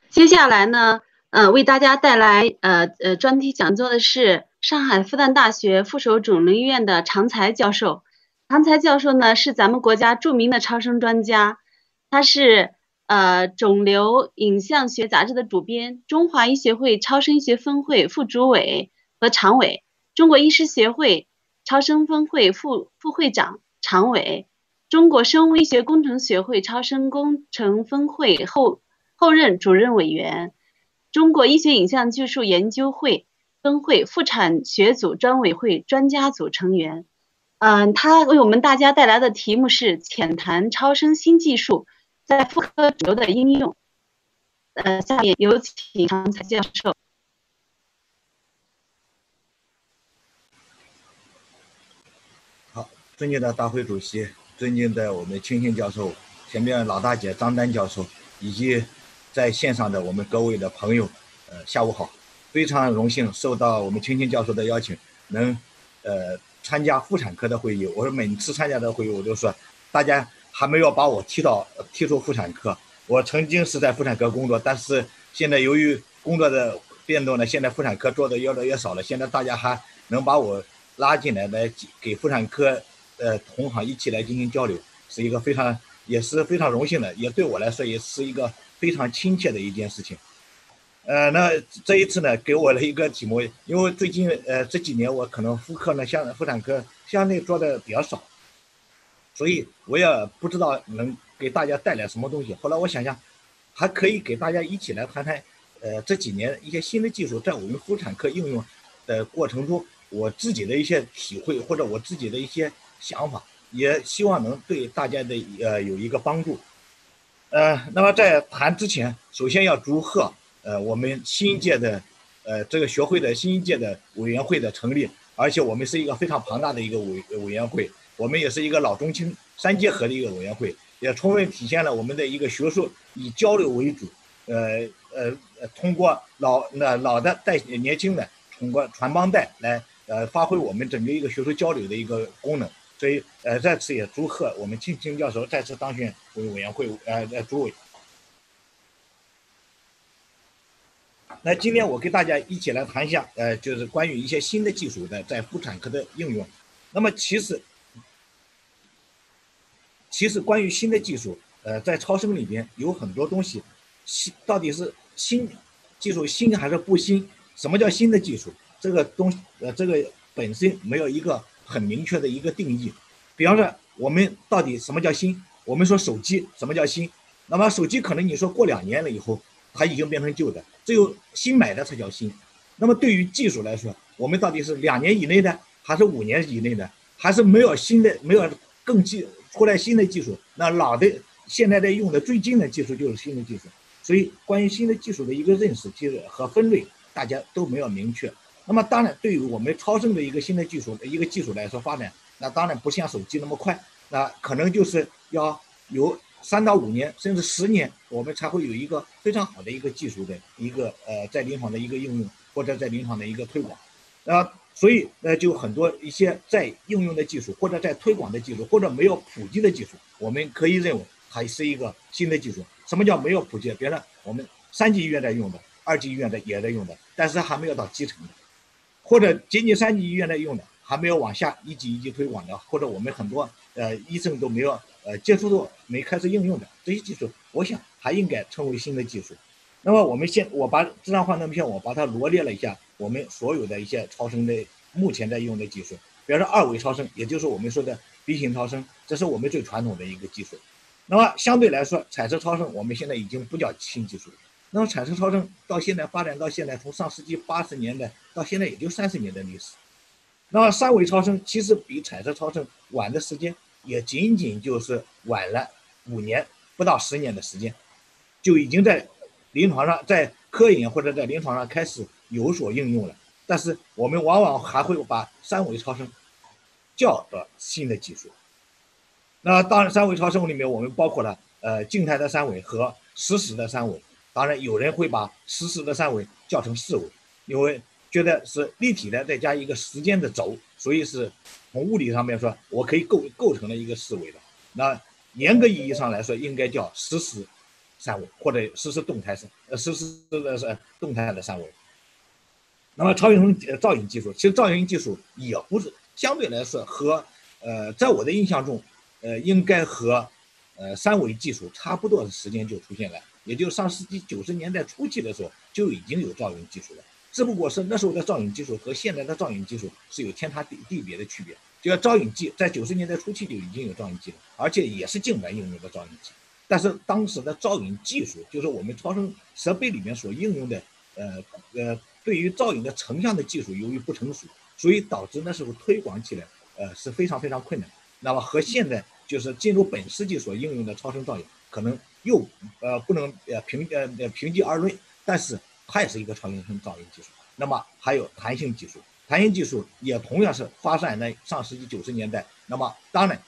接下来呢，呃，为大家带来呃呃专题讲座的是上海复旦大学附属肿瘤医院的常才教授。常才教授呢是咱们国家著名的超声专家，他是呃肿瘤影像学杂志的主编，中华医学会超声医学分会副主委和常委，中国医师协会超声分会副副会长、常委，中国生物医学工程学会超声工程分会后。后任主任委员，中国医学影像技术研究会分会妇产学组专委会专家组成员。嗯，他为我们大家带来的题目是浅谈超声新技术在妇科肿瘤的应用。呃，下面有请常才教授。好，尊敬的大会主席，尊敬的我们青青教授，前面老大姐张丹教授，以及。在线上的我们各位的朋友，呃，下午好，非常荣幸受到我们青青教授的邀请，能，呃，参加妇产科的会议。我说每次参加的会议，我都说，大家还没有把我踢到踢出妇产科。我曾经是在妇产科工作，但是现在由于工作的变动呢，现在妇产科做的越来越少了。现在大家还能把我拉进来，来给妇产科呃同行一起来进行交流，是一个非常也是非常荣幸的，也对我来说也是一个。非常亲切的一件事情，呃，那这一次呢，给我了一个题目，因为最近呃这几年我可能妇科呢，像妇产科相对做的比较少，所以我也不知道能给大家带来什么东西。后来我想想，还可以给大家一起来谈谈，呃，这几年一些新的技术在我们妇产科应用的过程中，我自己的一些体会或者我自己的一些想法，也希望能对大家的呃有一个帮助。呃，那么在谈之前，首先要祝贺呃我们新一届的，呃这个学会的新一届的委员会的成立，而且我们是一个非常庞大的一个委委员会，我们也是一个老中青三结合的一个委员会，也充分体现了我们的一个学术以交流为主，呃呃呃通过老那老的带年轻的，通过传帮带来呃发挥我们整个一个学术交流的一个功能。所以，呃，在此也祝贺我们金青教授再次当选为委员会呃呃主委。那今天我跟大家一起来谈一下，呃，就是关于一些新的技术的在妇产科的应用。那么，其实，其实关于新的技术，呃，在超声里边有很多东西，新到底是新技术新还是不新？什么叫新的技术？这个东，呃，这个本身没有一个。很明确的一个定义，比方说我们到底什么叫新？我们说手机什么叫新？那么手机可能你说过两年了以后，它已经变成旧的，只有新买的才叫新。那么对于技术来说，我们到底是两年以内的，还是五年以内的，还是没有新的、没有更技出来新的技术？那老的现在在用的最近的技术就是新的技术。所以关于新的技术的一个认识其实和分类，大家都没有明确。那么当然，对于我们超声的一个新的技术一个技术来说发展，那当然不像手机那么快，那可能就是要有三到五年甚至十年，我们才会有一个非常好的一个技术的一个呃在临床的一个应用或者在临床的一个推广，啊，所以呃就很多一些在应用的技术或者在推广的技术或者没有普及的技术，我们可以认为它是一个新的技术。什么叫没有普及？比如说我们三级医院在用的，二级医院的也在用的，但是还没有到基层的。或者仅仅三级医院在用的，还没有往下一级一级推广的，或者我们很多呃医生都没有呃接触到、没开始应用的这些技术，我想还应该称为新的技术。那么我们现我把智能幻灯片我把它罗列了一下，我们所有的一些超声的目前在用的技术，比如说二维超声，也就是我们说的鼻型超声，这是我们最传统的一个技术。那么相对来说，彩色超声我们现在已经不叫新技术。那么彩色超声到现在发展到现在，从上世纪八十年代到现在也就三十年的历史。那么三维超声其实比彩色超声晚的时间也仅仅就是晚了五年不到十年的时间，就已经在临床上在科研或者在临床上开始有所应用了。但是我们往往还会把三维超声叫做新的技术。那当然，三维超声里面我们包括了呃静态的三维和实时的三维。当然，有人会把实时的三维叫成四维，因为觉得是立体的，再加一个时间的轴，所以是从物理上面说，我可以构构成了一个四维的。那严格意义上来说，应该叫实时三维或者实时动态三呃实时的是动态的三维。那么超音波造影技术，其实造影技术也不是相对来说和呃，在我的印象中，呃，应该和呃三维技术差不多的时间就出现了。也就是上世纪九十年代初期的时候就已经有造影技术了，只不过是那时候的造影技术和现在的造影技术是有天差地地别的区别。就像造影剂在九十年代初期就已经有造影剂了，而且也是静脉应用的造影剂。但是当时的造影技术，就是我们超声设备里面所应用的，呃呃，对于造影的成像的技术由于不成熟，所以导致那时候推广起来，呃是非常非常困难。那么和现在就是进入本世纪所应用的超声造影，可能。又呃不能呃平呃平地而论，但是它也是一个超音声造影技术。那么还有弹性技术，弹性技术也同样是发展在上世纪九十年代。那么当然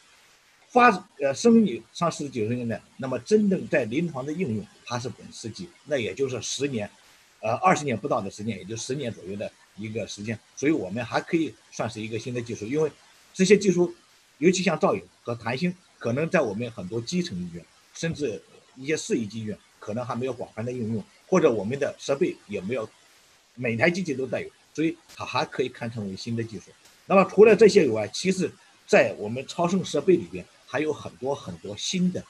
发呃生于上世纪九十年代，那么真正在临床的应用，它是本世纪，那也就是十年，呃二十年不到的时间，也就十年左右的一个时间。所以我们还可以算是一个新的技术，因为这些技术，尤其像造影和弹性，可能在我们很多基层医院，甚至一些市级医院可能还没有广泛的应用，或者我们的设备也没有每台机器都带有，所以它还可以看成为新的技术。那么除了这些以外，其实，在我们超声设备里边还有很多很多新的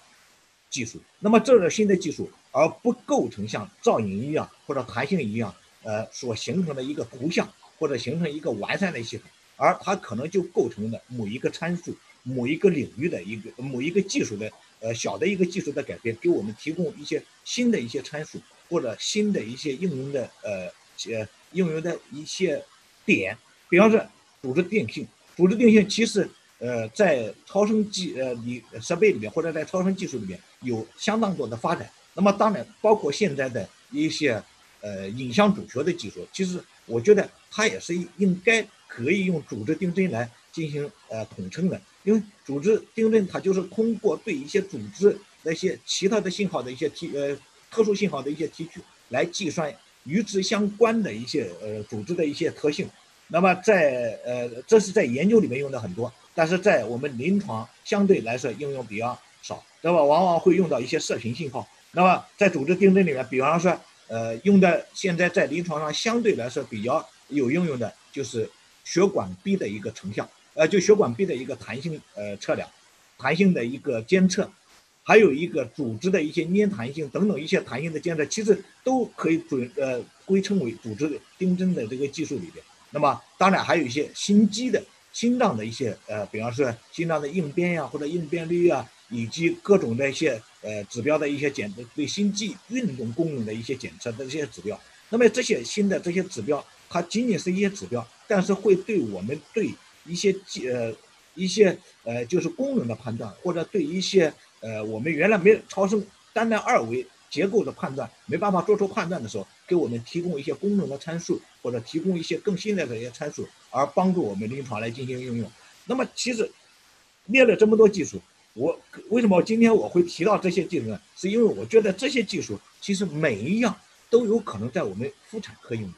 技术。那么这个新的技术，而不构成像造影一样或者弹性一样，呃，所形成的一个图像或者形成一个完善的系统，而它可能就构成了某一个参数、某一个领域的一个某一个技术的。呃，小的一个技术的改变，给我们提供一些新的一些参数，或者新的一些应用的呃呃应用的一些点，比方说组织定性，组织定性其实呃在超声技呃里设备里面或者在超声技术里面有相当多的发展。那么当然包括现在的一些呃影像主学的技术，其实我觉得它也是应该可以用组织定针来进行呃统称的。因为组织定针，它就是通过对一些组织那些其他的信号的一些提呃特殊信号的一些提取，来计算与之相关的一些呃组织的一些特性。那么在呃这是在研究里面用的很多，但是在我们临床相对来说应用比较少，对吧？往往会用到一些射频信号。那么在组织定针里面，比方说呃用的现在在临床上相对来说比较有应用的就是血管壁的一个成像。呃，就血管壁的一个弹性呃测量，弹性的一个监测，还有一个组织的一些粘弹性等等一些弹性的监测，其实都可以准呃归称为组织钉针的这个技术里边。那么当然还有一些心肌的心脏的一些呃，比方说心脏的应变呀或者应变率啊，以及各种的一些呃指标的一些检对心肌运动功能的一些检测的这些指标。那么这些新的这些指标，它仅仅是一些指标，但是会对我们对一些技呃一些呃就是功能的判断，或者对一些呃我们原来没超声单单二维结构的判断没办法做出判断的时候，给我们提供一些功能的参数，或者提供一些更新的这些参数，而帮助我们临床来进行应用。那么其实列了这么多技术，我为什么今天我会提到这些技术呢？是因为我觉得这些技术其实每一样都有可能在我们妇产科应用。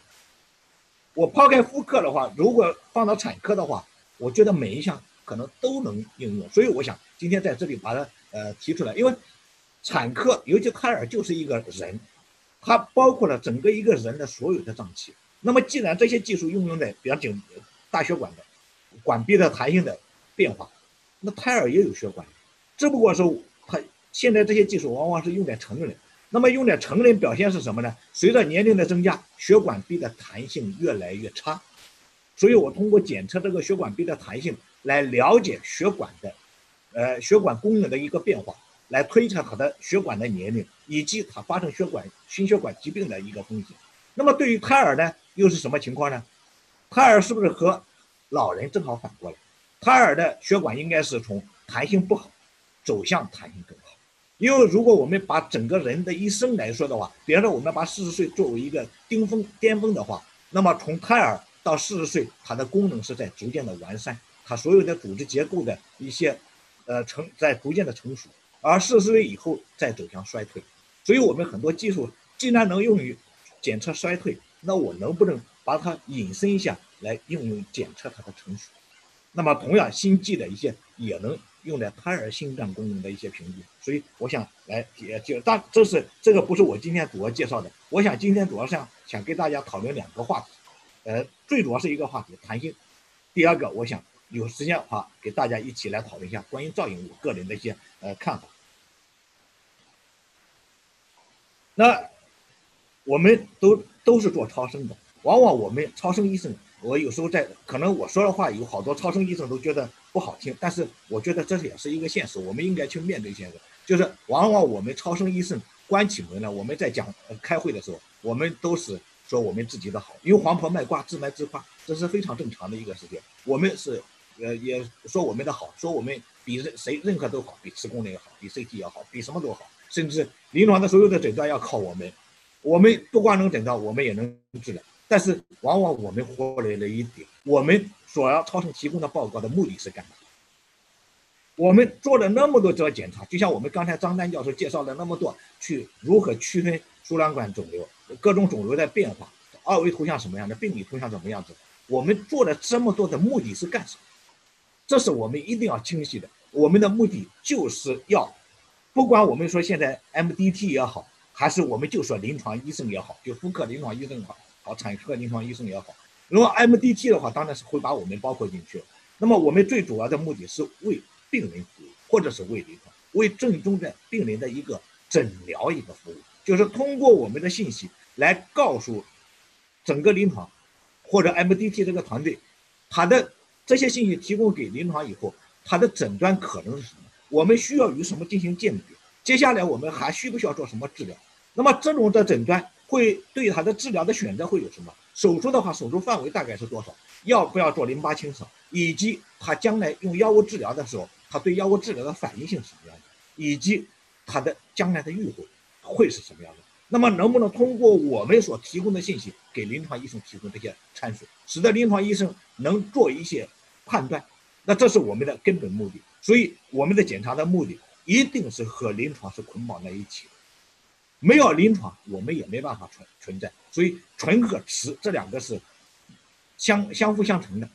我抛开妇科的话，如果放到产科的话，我觉得每一项可能都能应用，所以我想今天在这里把它呃提出来，因为产科尤其胎儿就是一个人，它包括了整个一个人的所有的脏器。那么既然这些技术应用在比方讲大血管的管壁的弹性的变化。那胎儿也有血管，只不过是他现在这些技术往往是用在成人。那么用在成人表现是什么呢？随着年龄的增加，血管壁的弹性越来越差。所以我通过检测这个血管壁的弹性，来了解血管的，呃，血管功能的一个变化，来推测它的血管的年龄以及它发生血管心血管疾病的一个风险。那么对于胎儿呢，又是什么情况呢？胎儿是不是和老人正好反过来？胎儿的血管应该是从弹性不好，走向弹性更好。因为如果我们把整个人的一生来说的话，比方说我们把四十岁作为一个顶峰巅峰的话，那么从胎儿到四十岁，它的功能是在逐渐的完善，它所有的组织结构的一些，呃成在逐渐的成熟，而四十岁以后再走向衰退。所以我们很多技术既然能用于检测衰退，那我能不能？把它引申一下来应用检测它的成熟，那么同样心悸的一些也能用在胎儿心脏功能的一些评估，所以我想来也就但这是这个不是我今天主要介绍的，我想今天主要是想想跟大家讨论两个话题，呃，最主要是一个话题弹性，第二个我想有时间的话给大家一起来讨论一下关于造影我个人的一些呃看法，那我们都都是做超声的。往往我们超声医生，我有时候在可能我说的话有好多超声医生都觉得不好听，但是我觉得这也是一个现实，我们应该去面对现实。就是往往我们超声医生关起门来，我们在讲开会的时候，我们都是说我们自己的好，因为黄婆卖瓜自卖自夸，这是非常正常的一个事情。我们是呃也说我们的好，说我们比任谁任何都好，比磁共振也好，比 CT 也好，比什么都好，甚至临床的所有的诊断要靠我们，我们不光能诊断，我们也能治疗。但是往往我们忽略了一点，我们所要超声提供的报告的目的是干嘛？我们做了那么多这检查，就像我们刚才张丹教授介绍了那么多，去如何区分输卵管肿瘤、各种肿瘤在变化、二维图像什么样的、病理图像什么样子，我们做了这么多的目的是干什么？这是我们一定要清晰的。我们的目的就是要，不管我们说现在 MDT 也好，还是我们就说临床医生也好，就妇科临床医生也好。好，产科临床医生也好，如果 MDT 的话，当然是会把我们包括进去。那么我们最主要的目的是为病人服务，或者是为临床，为正宗的病人的一个诊疗一个服务，就是通过我们的信息来告诉整个临床或者 MDT 这个团队，他的这些信息提供给临床以后，他的诊断可能是什么？我们需要与什么进行鉴别？接下来我们还需不需要做什么治疗？那么这种的诊断。会对他的治疗的选择会有什么？手术的话，手术范围大概是多少？要不要做淋巴清扫？以及他将来用药物治疗的时候，他对药物治疗的反应性是什么样的？以及他的将来的预后会是什么样的？那么能不能通过我们所提供的信息，给临床医生提供这些参数，使得临床医生能做一些判断？那这是我们的根本目的。所以我们的检查的目的一定是和临床是捆绑在一起的。没有临床，我们也没办法存存在，所以纯和实这两个是相相辅相成的，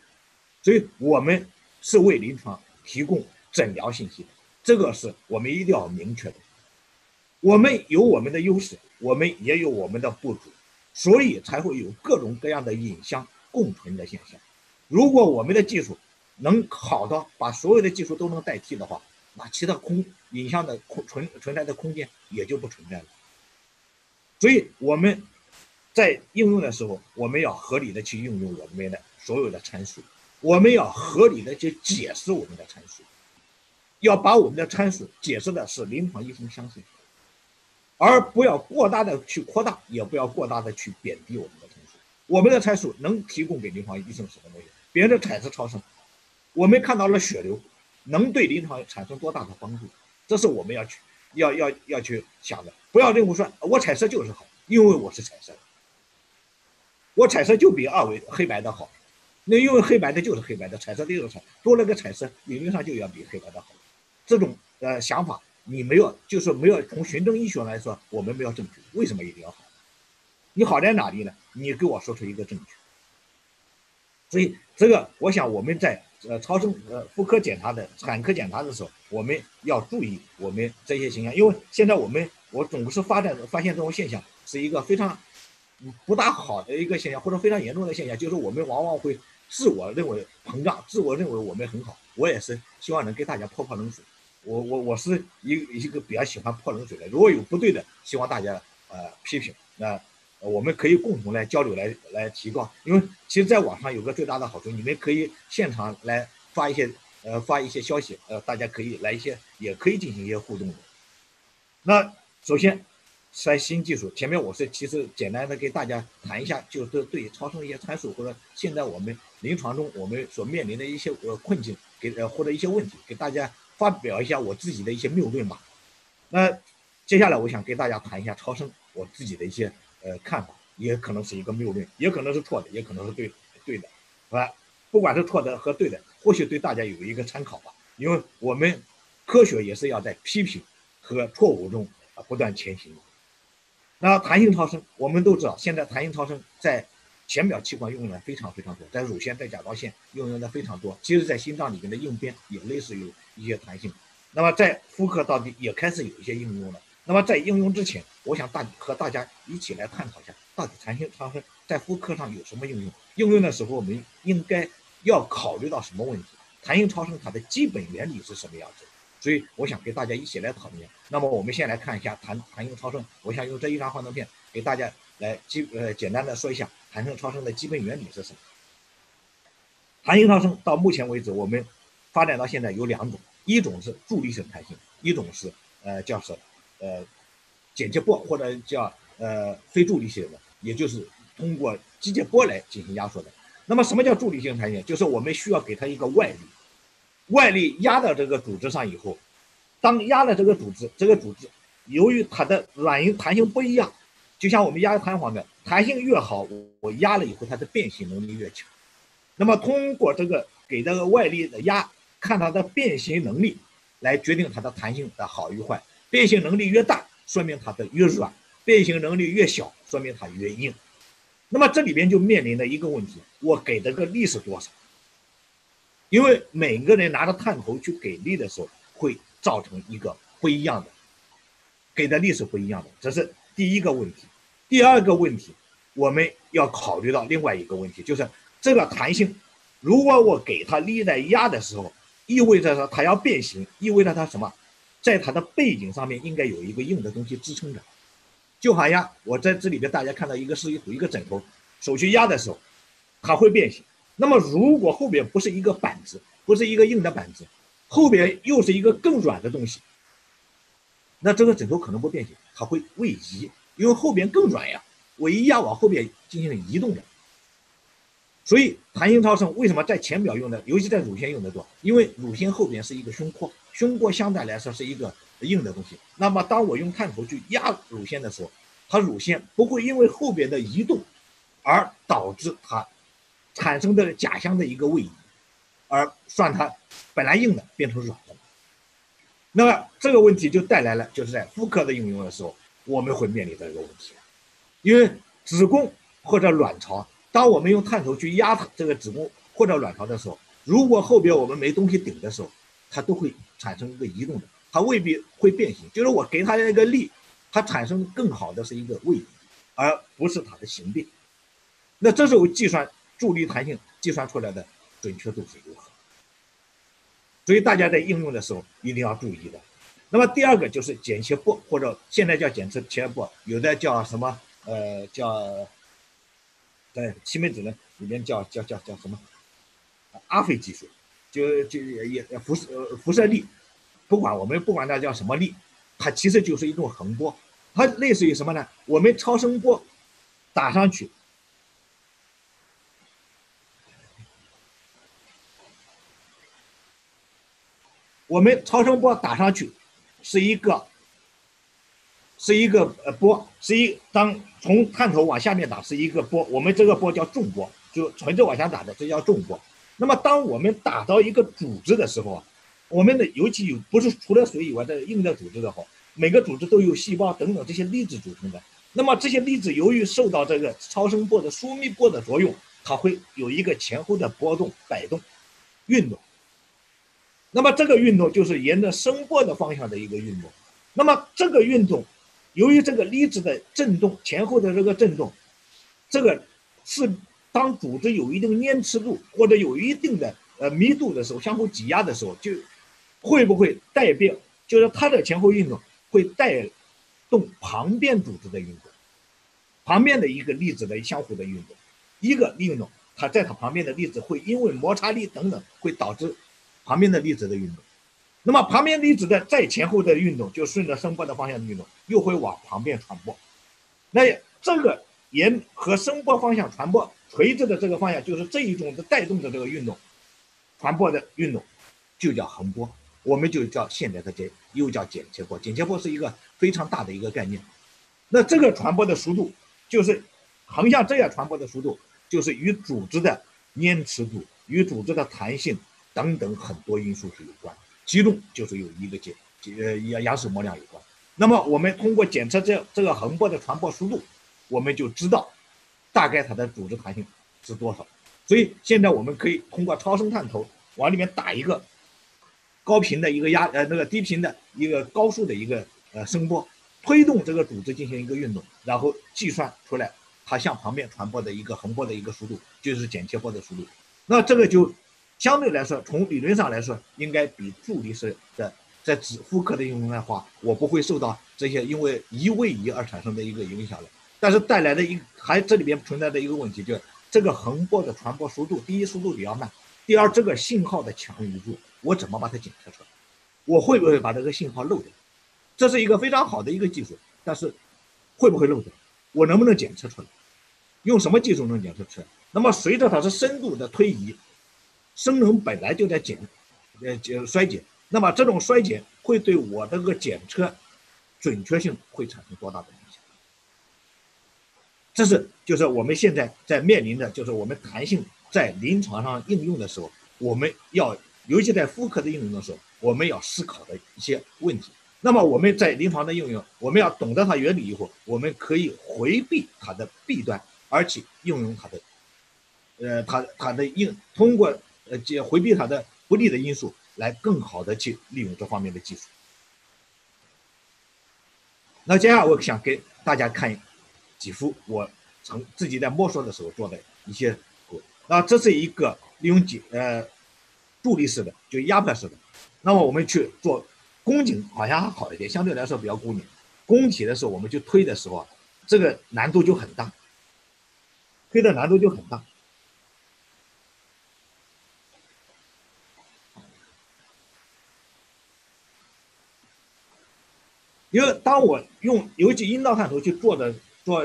所以我们是为临床提供诊疗信息的，这个是我们一定要明确的。我们有我们的优势，我们也有我们的不足，所以才会有各种各样的影像共存的现象。如果我们的技术能好到把所有的技术都能代替的话，那其他空影像的空存存在的空间也就不存在了。所以我们在应用的时候，我们要合理的去应用我们的所有的参数，我们要合理的去解释我们的参数，要把我们的参数解释的是临床医生相信，而不要过大的去扩大，也不要过大的去贬低我们的参数。我们的参数能提供给临床医生什么东西？别人的彩色超声，我们看到了血流，能对临床产生多大的帮助？这是我们要去。要要要去想的，不要认为说我彩色就是好，因为我是彩色，我彩色就比二维黑白的好，那因为黑白的就是黑白的，彩色的就是彩，多了个彩色，理论上就要比黑白的好。这种呃想法你没有，就是没有从循证医学来说，我们没有证据，为什么一定要好？你好在哪里呢？你给我说出一个证据。所以这个，我想我们在。呃，超声呃妇科检查的产科检查的时候，我们要注意我们这些形象，因为现在我们我总是发展发现这种现象是一个非常不大好的一个现象，或者非常严重的现象，就是我们往往会自我认为膨胀，自我认为我们很好。我也是希望能给大家泼泼冷水。我我我是一一个比较喜欢泼冷水的。如果有不对的，希望大家呃批评。那我们可以共同来交流，来来提高。因为其实在网上有个最大的好处，你们可以现场来发一些呃发一些消息，呃大家可以来一些，也可以进行一些互动的。那首先。在新技术前面，我是其实简单的给大家谈一下，就是对超声一些参数，或者现在我们临床中我们所面临的一些呃困境，给呃或者一些问题，给大家发表一下我自己的一些谬论吧。那接下来我想给大家谈一下超声我自己的一些呃看法，也可能是一个谬论，也可能是错的，也可能是对对的，是吧？不管是错的和对的，或许对大家有一个参考吧。因为我们科学也是要在批评和错误中啊不断前行。那弹性超声，我们都知道，现在弹性超声在浅表器官用的非常非常多，在乳腺、在甲状腺用用的非常多。其实，在心脏里面的应边也类似于一些弹性。那么，在妇科到底也开始有一些应用了。那么，在应用之前，我想大和大家一起来探讨一下，到底弹性超声在妇科上有什么应用？应用的时候，我们应该要考虑到什么问题？弹性超声它的基本原理是什么样子？所以我想给大家一起来讨论。那么我们先来看一下弹弹性超声。我想用这一张幻灯片给大家来基呃简单的说一下弹性超声的基本原理是什么。弹性超声到目前为止，我们发展到现在有两种，一种是助力性弹性，一种是呃叫是呃剪切波或者叫呃非助力性的，也就是通过机械波来进行压缩的。那么什么叫助力性弹性？就是我们需要给它一个外力。外力压到这个组织上以后，当压了这个组织，这个组织由于它的软硬弹性不一样，就像我们压弹簧的，弹性越好，我压了以后它的变形能力越强。那么通过这个给这个外力的压，看它的变形能力，来决定它的弹性的好与坏。变形能力越大，说明它的越软；变形能力越小，说明它越硬。那么这里边就面临的一个问题：我给这个力是多少？因为每个人拿着探头去给力的时候，会造成一个不一样的，给的力是不一样的，这是第一个问题。第二个问题，我们要考虑到另外一个问题，就是这个弹性，如果我给它力在压的时候，意味着说它要变形，意味着它什么，在它的背景上面应该有一个硬的东西支撑着，就好像我在这里边大家看到一个示意图，一个枕头，手去压的时候，它会变形。那么，如果后边不是一个板子，不是一个硬的板子，后边又是一个更软的东西，那这个枕头可能不变形，它会位移，因为后边更软呀，我一压往后边进行移动的。所以，弹性超声为什么在浅表用的，尤其在乳腺用的多？因为乳腺后边是一个胸廓，胸廓相对来说是一个硬的东西。那么，当我用探头去压乳腺的时候，它乳腺不会因为后边的移动而导致它。产生的假象的一个位移，而算它本来硬的变成软，那么这个问题就带来了，就是在妇科的应用的时候，我们会面临这个问题，因为子宫或者卵巢，当我们用探头去压它这个子宫或者卵巢的时候，如果后边我们没东西顶的时候，它都会产生一个移动的，它未必会变形，就是我给它那个力，它产生更好的是一个位移，而不是它的形变，那这时候计算。助力弹性计算出来的准确度是如何？所以大家在应用的时候一定要注意的。那么第二个就是剪切波，或者现在叫剪切切波，有的叫什么？呃，叫在西门子呢里面叫叫叫叫什么？阿飞技术，就就也辐射辐射力，不管我们不管它叫什么力，它其实就是一种横波，它类似于什么呢？我们超声波打上去。我们超声波打上去，是一个，是一个呃波，是一当从探头往下面打是一个波，我们这个波叫重波，就垂直往下打的，这叫重波。那么当我们打到一个组织的时候啊，我们的尤其有不是除了水以外的硬的组织的话，每个组织都有细胞等等这些粒子组成的。那么这些粒子由于受到这个超声波的疏密波的作用，它会有一个前后的波动、摆动、运动。那么这个运动就是沿着声波的方向的一个运动。那么这个运动，由于这个粒子的振动前后的这个振动，这个是当组织有一定粘稠度或者有一定的呃密度的时候，相互挤压的时候，就会不会带变？就是它的前后运动会带动旁边组织的运动，旁边的一个粒子的相互的运动，一个运动，它在它旁边的粒子会因为摩擦力等等会导致旁边的粒子的运动。那么旁边粒子的在前后的运动，就顺着声波的方向运动，又会往旁边传播。那这个沿和声波方向传播垂直的这个方向，就是这一种的带动的这个运动，传播的运动，就叫横波。我们就叫现在的这又叫剪切波。剪切波是一个非常大的一个概念。那这个传播的速度，就是横向这样传播的速度，就是与组织的粘稠度、与组织的弹性等等很多因素是有关。其中就是有一个解呃压压缩模量有关。那么我们通过检测这这个横波的传播速度，我们就知道大概它的组织弹性是多少。所以现在我们可以通过超声探头往里面打一个高频的一个压呃那个低频的一个高速的一个呃声波，推动这个组织进行一个运动，然后计算出来它向旁边传播的一个横波的一个速度，就是剪切波的速度。那这个就。相对来说，从理论上来说，应该比助力式的在指妇科的应用的话，我不会受到这些因为移位移而产生的一个影响了。但是带来的一还这里边存在的一个问题，就是这个横波的传播速度，第一速度比较慢，第二这个信号的强与弱，我怎么把它检测出来？我会不会把这个信号漏掉？这是一个非常好的一个技术，但是会不会漏掉？我能不能检测出来？用什么技术能检测出来？那么随着它是深度的推移。生成本来就在减，呃，减衰减，那么这种衰减会对我这个检测准确性会产生多大的影响？这是就是我们现在在面临的就是我们弹性在临床上应用的时候，我们要尤其在妇科的应用的时候，我们要思考的一些问题。那么我们在临床的应用，我们要懂得它原理以后，我们可以回避它的弊端，而且应用它的，呃，它它的应通过。呃，解回避它的不利的因素，来更好的去利用这方面的技术。那接下来我想给大家看几幅我曾自己在摸索的时候做的一些图。那这是一个利用几呃助力式的，就压迫式的。那么我们去做宫颈好像还好一点，相对来说比较宫颈。宫体的时候，我们去推的时候啊，这个难度就很大，推的难度就很大。因为当我用尤其阴道探头去做的做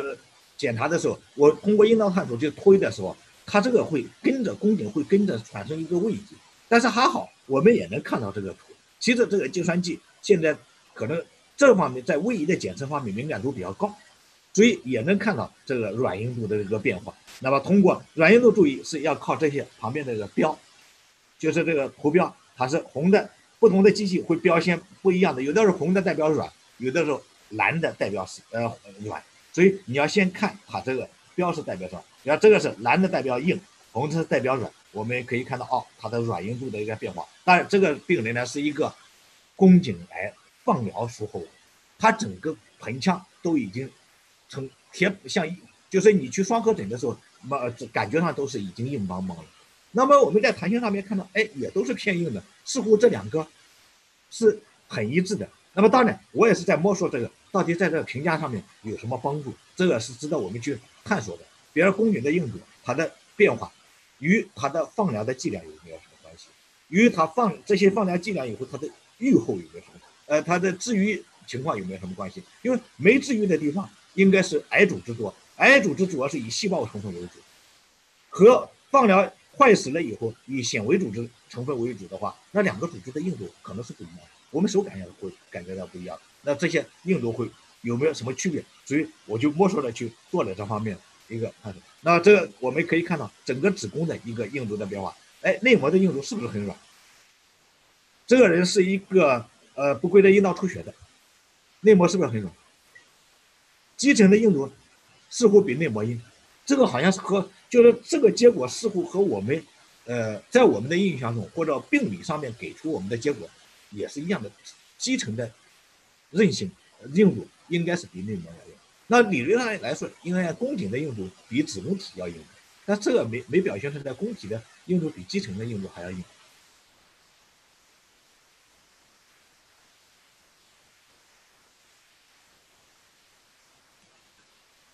检查的时候，我通过阴道探头去推的时候，它这个会跟着宫颈会跟着产生一个位移，但是还好我们也能看到这个图。其实这个计算机现在可能这方面在位移的检测方面敏感度比较高，所以也能看到这个软硬度的一个变化。那么通过软硬度注意是要靠这些旁边的这个标，就是这个图标，它是红的，不同的机器会标现不一样的，有的是红的代表软。有的时候蓝的代表是呃软，所以你要先看它这个标是代表什么。你看这个是蓝的代表硬，红的代表软。我们可以看到哦，它的软硬度的一个变化。当然，这个病人呢是一个宫颈癌放疗术后，他整个盆腔都已经成贴像，就是你去双合诊的时候，么感觉上都是已经硬邦邦了。那么我们在弹性上面看到，哎，也都是偏硬的，似乎这两个是很一致的。那么当然，我也是在摸索这个到底在这个评价上面有什么帮助，这个是值得我们去探索的。比如宫颈的硬度，它的变化与它的放疗的剂量有没有什么关系？与它放这些放疗剂量以后，它的愈后有没有什么？呃，它的治愈情况有没有什么关系？因为没治愈的地方应该是癌组织多，癌组织主要是以细胞成分为主，和放疗坏死了以后以纤维组织成分为主的话，那两个组织的硬度可能是不一样的。我们手感也会感觉到不一样，那这些硬度会有没有什么区别？所以我就摸索着去做了这方面一个判断。那这个我们可以看到整个子宫的一个硬度的变化。哎，内膜的硬度是不是很软？这个人是一个呃不规则阴道出血的，内膜是不是很软？基层的硬度似乎比内膜硬，这个好像是和就是这个结果似乎和我们呃在我们的印象中或者病理上面给出我们的结果。也是一样的，基层的韧性硬度应该是比内膜要硬。那理论上来说，应该宫颈的硬度比子宫体要硬。但这个没没表现出来宫体的硬度比基层的硬度还要硬。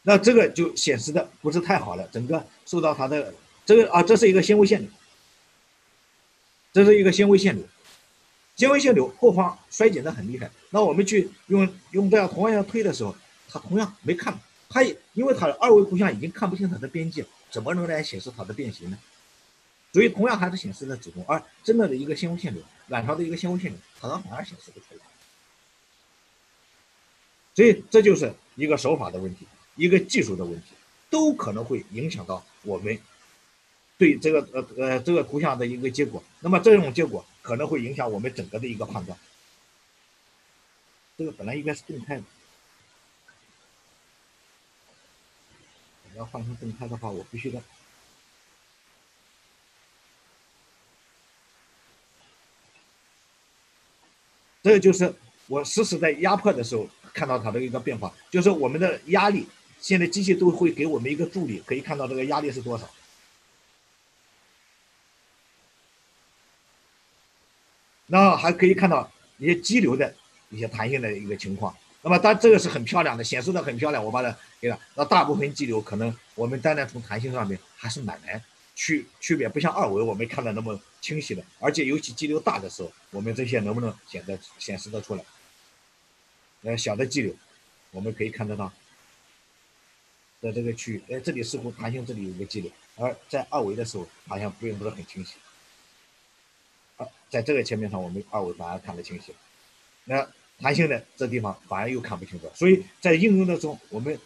那这个就显示的不是太好了，整个受到它的这个啊，这是一个纤维腺瘤，这是一个纤维腺瘤，纤维腺瘤后方衰减的很厉害。那我们去用用这样同样推的时候，它同样没看，它因为它的二维图像已经看不清它的边界，怎么能来显示它的变形呢？所以同样还是显示的子宫，而真的的一个纤维腺瘤，卵巢的一个纤维腺瘤，可能反而显示不出来。所以这就是一个手法的问题。一个技术的问题，都可能会影响到我们对这个呃呃这个图像的一个结果。那么这种结果可能会影响我们整个的一个判断。这个本来应该是动态的，要换成动态的话，我必须得。这就是我实时在压迫的时候看到它的一个变化，就是我们的压力。现在机器都会给我们一个助力，可以看到这个压力是多少。那还可以看到一些激流的一些弹性的一个情况。那么，当这个是很漂亮的，显示的很漂亮。我把它给了。那大部分激流可能我们单单从弹性上面还是蛮难区区别，不像二维我们看的那么清晰的。而且尤其激流大的时候，我们这些能不能显得显示的出来？呃，小的激流我们可以看得到。在这个区域，哎，这里似乎弹性这里有个激流，而在二维的时候好像并不是很清晰。在这个切面上，我们二维反而看得清晰。那弹性的这地方反而又看不清楚。所以在应用的时候，我们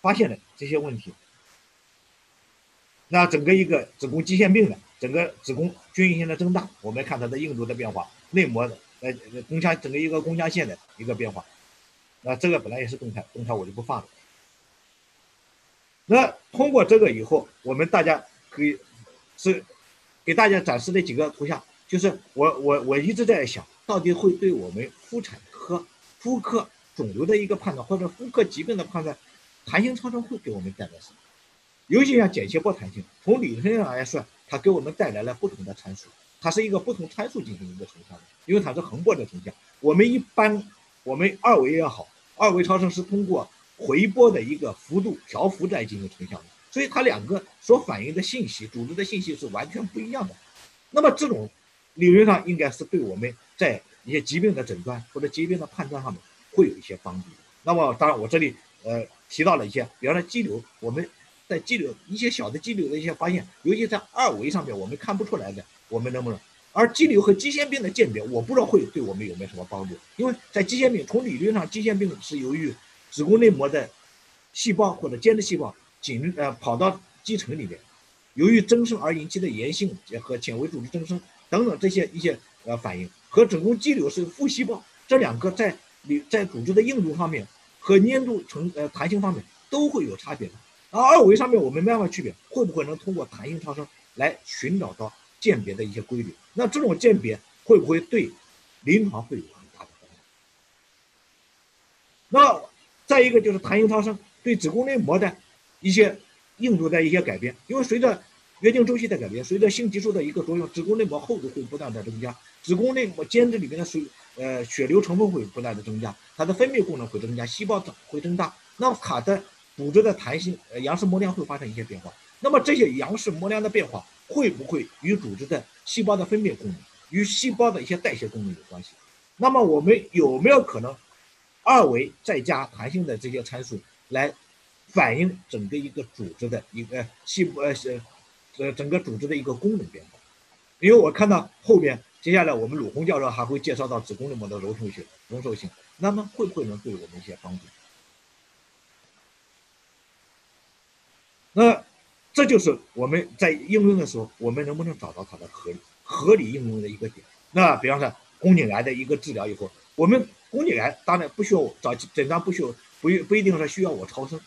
发现了这些问题。那整个一个子宫肌腺病的整个子宫均匀性的增大，我们看它的硬度的变化，内膜的呃宫腔整个一个宫腔线的一个变化。那这个本来也是动态，动态我就不放了。那通过这个以后，我们大家可以是给大家展示的几个图像，就是我我我一直在想，到底会对我们妇产科、妇科肿瘤的一个判断，或者妇科疾病的判断，弹性超声会给我们带来什么？尤其像剪切波弹性，从理论上来说，它给我们带来了不同的参数，它是一个不同参数进行一个成像的，因为它是横波的成像。我们一般我们二维也好，二维超声是通过。回波的一个幅度调幅来进行成像的，所以它两个所反映的信息、组织的信息是完全不一样的。那么这种理论上应该是对我们在一些疾病的诊断或者疾病的判断上面会有一些帮助。那么当然，我这里呃提到了一些，比方说肌瘤，我们在肌瘤一些小的肌瘤的一些发现，尤其在二维上面我们看不出来的，我们能不能？而肌瘤和肌腺病的鉴别，我不知道会对我们有没有什么帮助，因为在肌腺病从理论上，肌腺病是由于子宫内膜的细胞或者间质细胞紧呃跑到肌层里面，由于增生而引起的炎性和纤维组织增生等等这些一些呃反应，和子宫肌瘤是副细胞，这两个在里在组织的硬度方面和粘度成呃弹性方面都会有差别的。而二维上面我们没办法区别，会不会能通过弹性超声来寻找到鉴别的一些规律？那这种鉴别会不会对临床会有很大的帮助？那？再一个就是弹性超声对子宫内膜的一些硬度的一些改变，因为随着月经周期的改变，随着性激素的一个作用，子宫内膜厚度会不断的增加，子宫内膜间质里面的水呃血流成分会不断的增加，它的分泌功能会增加，细胞长会增大，那么它的组织的弹性呃杨氏膜量会发生一些变化，那么这些杨氏膜量的变化会不会与组织的细胞的分泌功能、与细胞的一些代谢功能有关系？那么我们有没有可能？二维再加弹性的这些参数来反映整个一个组织的一个细胞呃是呃整个组织的一个功能变化，因为我看到后边接下来我们鲁红教授还会介绍到子宫内膜的柔顺性、容受性，那么会不会能对我们一些帮助？那这就是我们在应用的时候，我们能不能找到它的合理合理应用的一个点？那比方说宫颈癌的一个治疗以后，我们。宫颈癌当然不需要找诊断，不需要不不一定说需要我超声，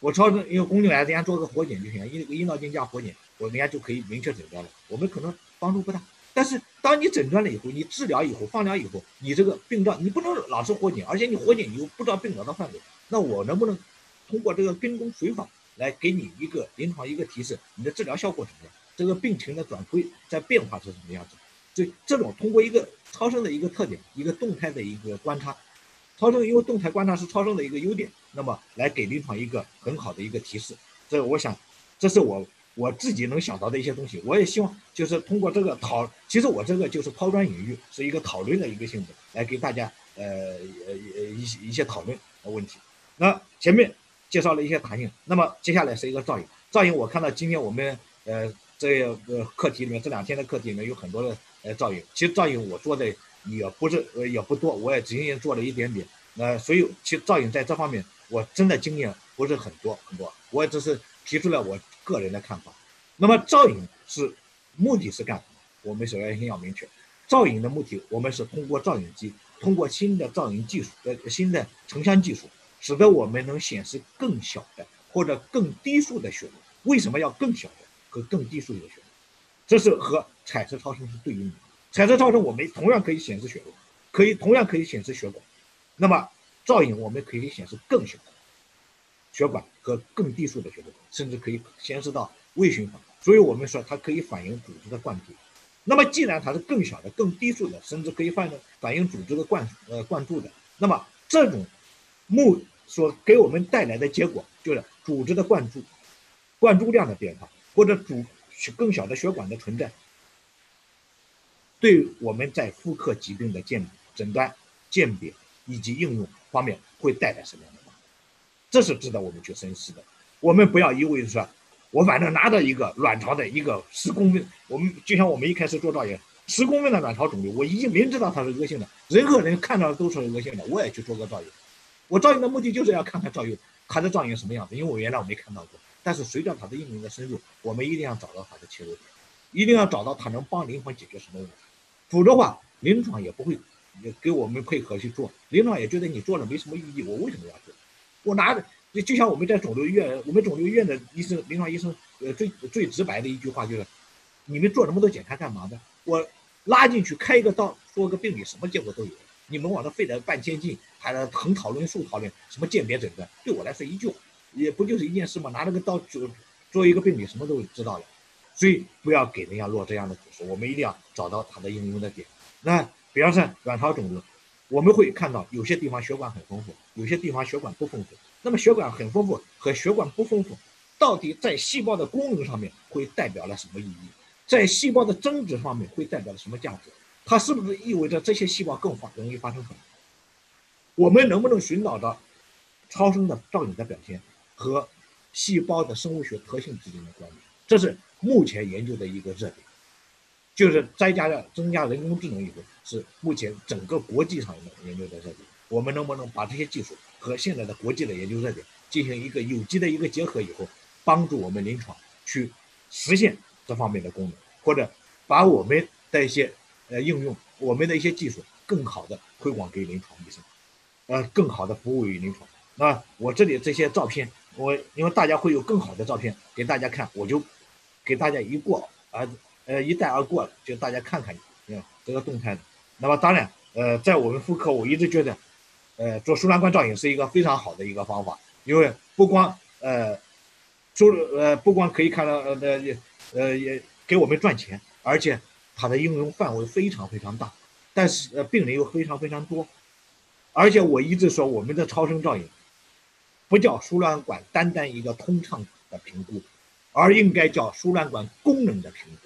我超声因为宫颈癌人家做个活检就行，阴阴道镜加活检，人家就可以明确诊断了。我们可能帮助不大，但是当你诊断了以后，你治疗以后放疗以后，你这个病灶你不能老是活检，而且你活检你又不知道病灶的范围，那我能不能通过这个跟踪随访来给你一个临床一个提示，你的治疗效果怎么样？这个病情的转推在变化是什么样子？所以这种通过一个超声的一个特点，一个动态的一个观察，超声因为动态观察是超声的一个优点，那么来给临床一个很好的一个提示。这我想，这是我我自己能想到的一些东西。我也希望就是通过这个讨，其实我这个就是抛砖引玉，是一个讨论的一个性质，来给大家呃呃一些一些讨论的问题。那前面介绍了一些弹性，那么接下来是一个造影。造影我看到今天我们呃这个课题里面这两天的课题里面有很多的。呃，造影，其实造影我做的也不是呃也不多，我也仅仅做了一点点。那所以其实造影在这方面，我真的经验不是很多很多，我只是提出了我个人的看法。那么造影是目的是干什么？我们首先要明确，造影的目的，我们是通过造影机，通过新的造影技术，呃新的成像技术，使得我们能显示更小的或者更低速的血流。为什么要更小的和更低速的血流？这是和彩色超声是对应的。彩色超声我们同样可以显示血流，可以同样可以显示血管。那么造影我们可以显示更小的血管和更低速的血流，甚至可以显示到微循环。所以我们说它可以反映组织的灌注。那么既然它是更小的、更低速的，甚至可以反映反映组织的灌呃灌注的，那么这种目所给我们带来的结果就是组织的灌注、灌注量的变化，或者主。更小的血管的存在，对我们在妇科疾病的鉴诊断、鉴别以及应用方面会带来什么样的？这是值得我们去深思的。我们不要一味的说，我反正拿着一个卵巢的一个十公分，我们就像我们一开始做造影，十公分的卵巢肿瘤，我已经明知道它是恶性的，人和人看到的都是恶性的，我也去做个造影。我造影的目的就是要看看造影它的造影什么样子，因为我原来我没看到过。但是随着它的应用的深入，我们一定要找到它的切入点，一定要找到它能帮临床解决什么问题，否则话，临床也不会也给我们配合去做，临床也觉得你做了没什么意义，我为什么要做？我拿着，就像我们在肿瘤医院，我们肿瘤医院的医生、临床医生，呃，最最直白的一句话就是：你们做那么多检查干嘛的？我拉进去开一个刀，做个病理，什么结果都有。你们往那费了半天劲，还横讨论、竖讨论，什么鉴别诊断，对我来说一句。也不就是一件事嘛，拿那个刀就做一个病理，什么都知道了。所以不要给人家落这样的口实，我们一定要找到它的应用的点。那比方说卵巢肿瘤，我们会看到有些地方血管很丰富，有些地方血管不丰富。那么血管很丰富和血管不丰富，到底在细胞的功能上面会代表了什么意义？在细胞的增殖方面会代表了什么价值？它是不是意味着这些细胞更发容易发生反应？我们能不能寻找到超声的造影的表现？和细胞的生物学特性之间的关联，这是目前研究的一个热点，就是再加上增加人工智能以后，是目前整个国际上的研究的热点。我们能不能把这些技术和现在的国际的研究热点进行一个有机的一个结合以后，帮助我们临床去实现这方面的功能，或者把我们的一些呃应用，我们的一些技术更好的推广给临床医生，呃，更好的服务于临床。那我这里这些照片。我因为大家会有更好的照片给大家看，我就给大家一过啊，呃一带而过了，就大家看看，嗯，这个动态的。那么当然，呃，在我们妇科，我一直觉得，呃，做输卵管造影是一个非常好的一个方法，因为不光呃，输呃不光可以看到呃呃呃也给我们赚钱，而且它的应用范围非常非常大，但是呃病人又非常非常多，而且我一直说我们的超声造影。不叫输卵管单单一个通畅的评估，而应该叫输卵管功能的评估。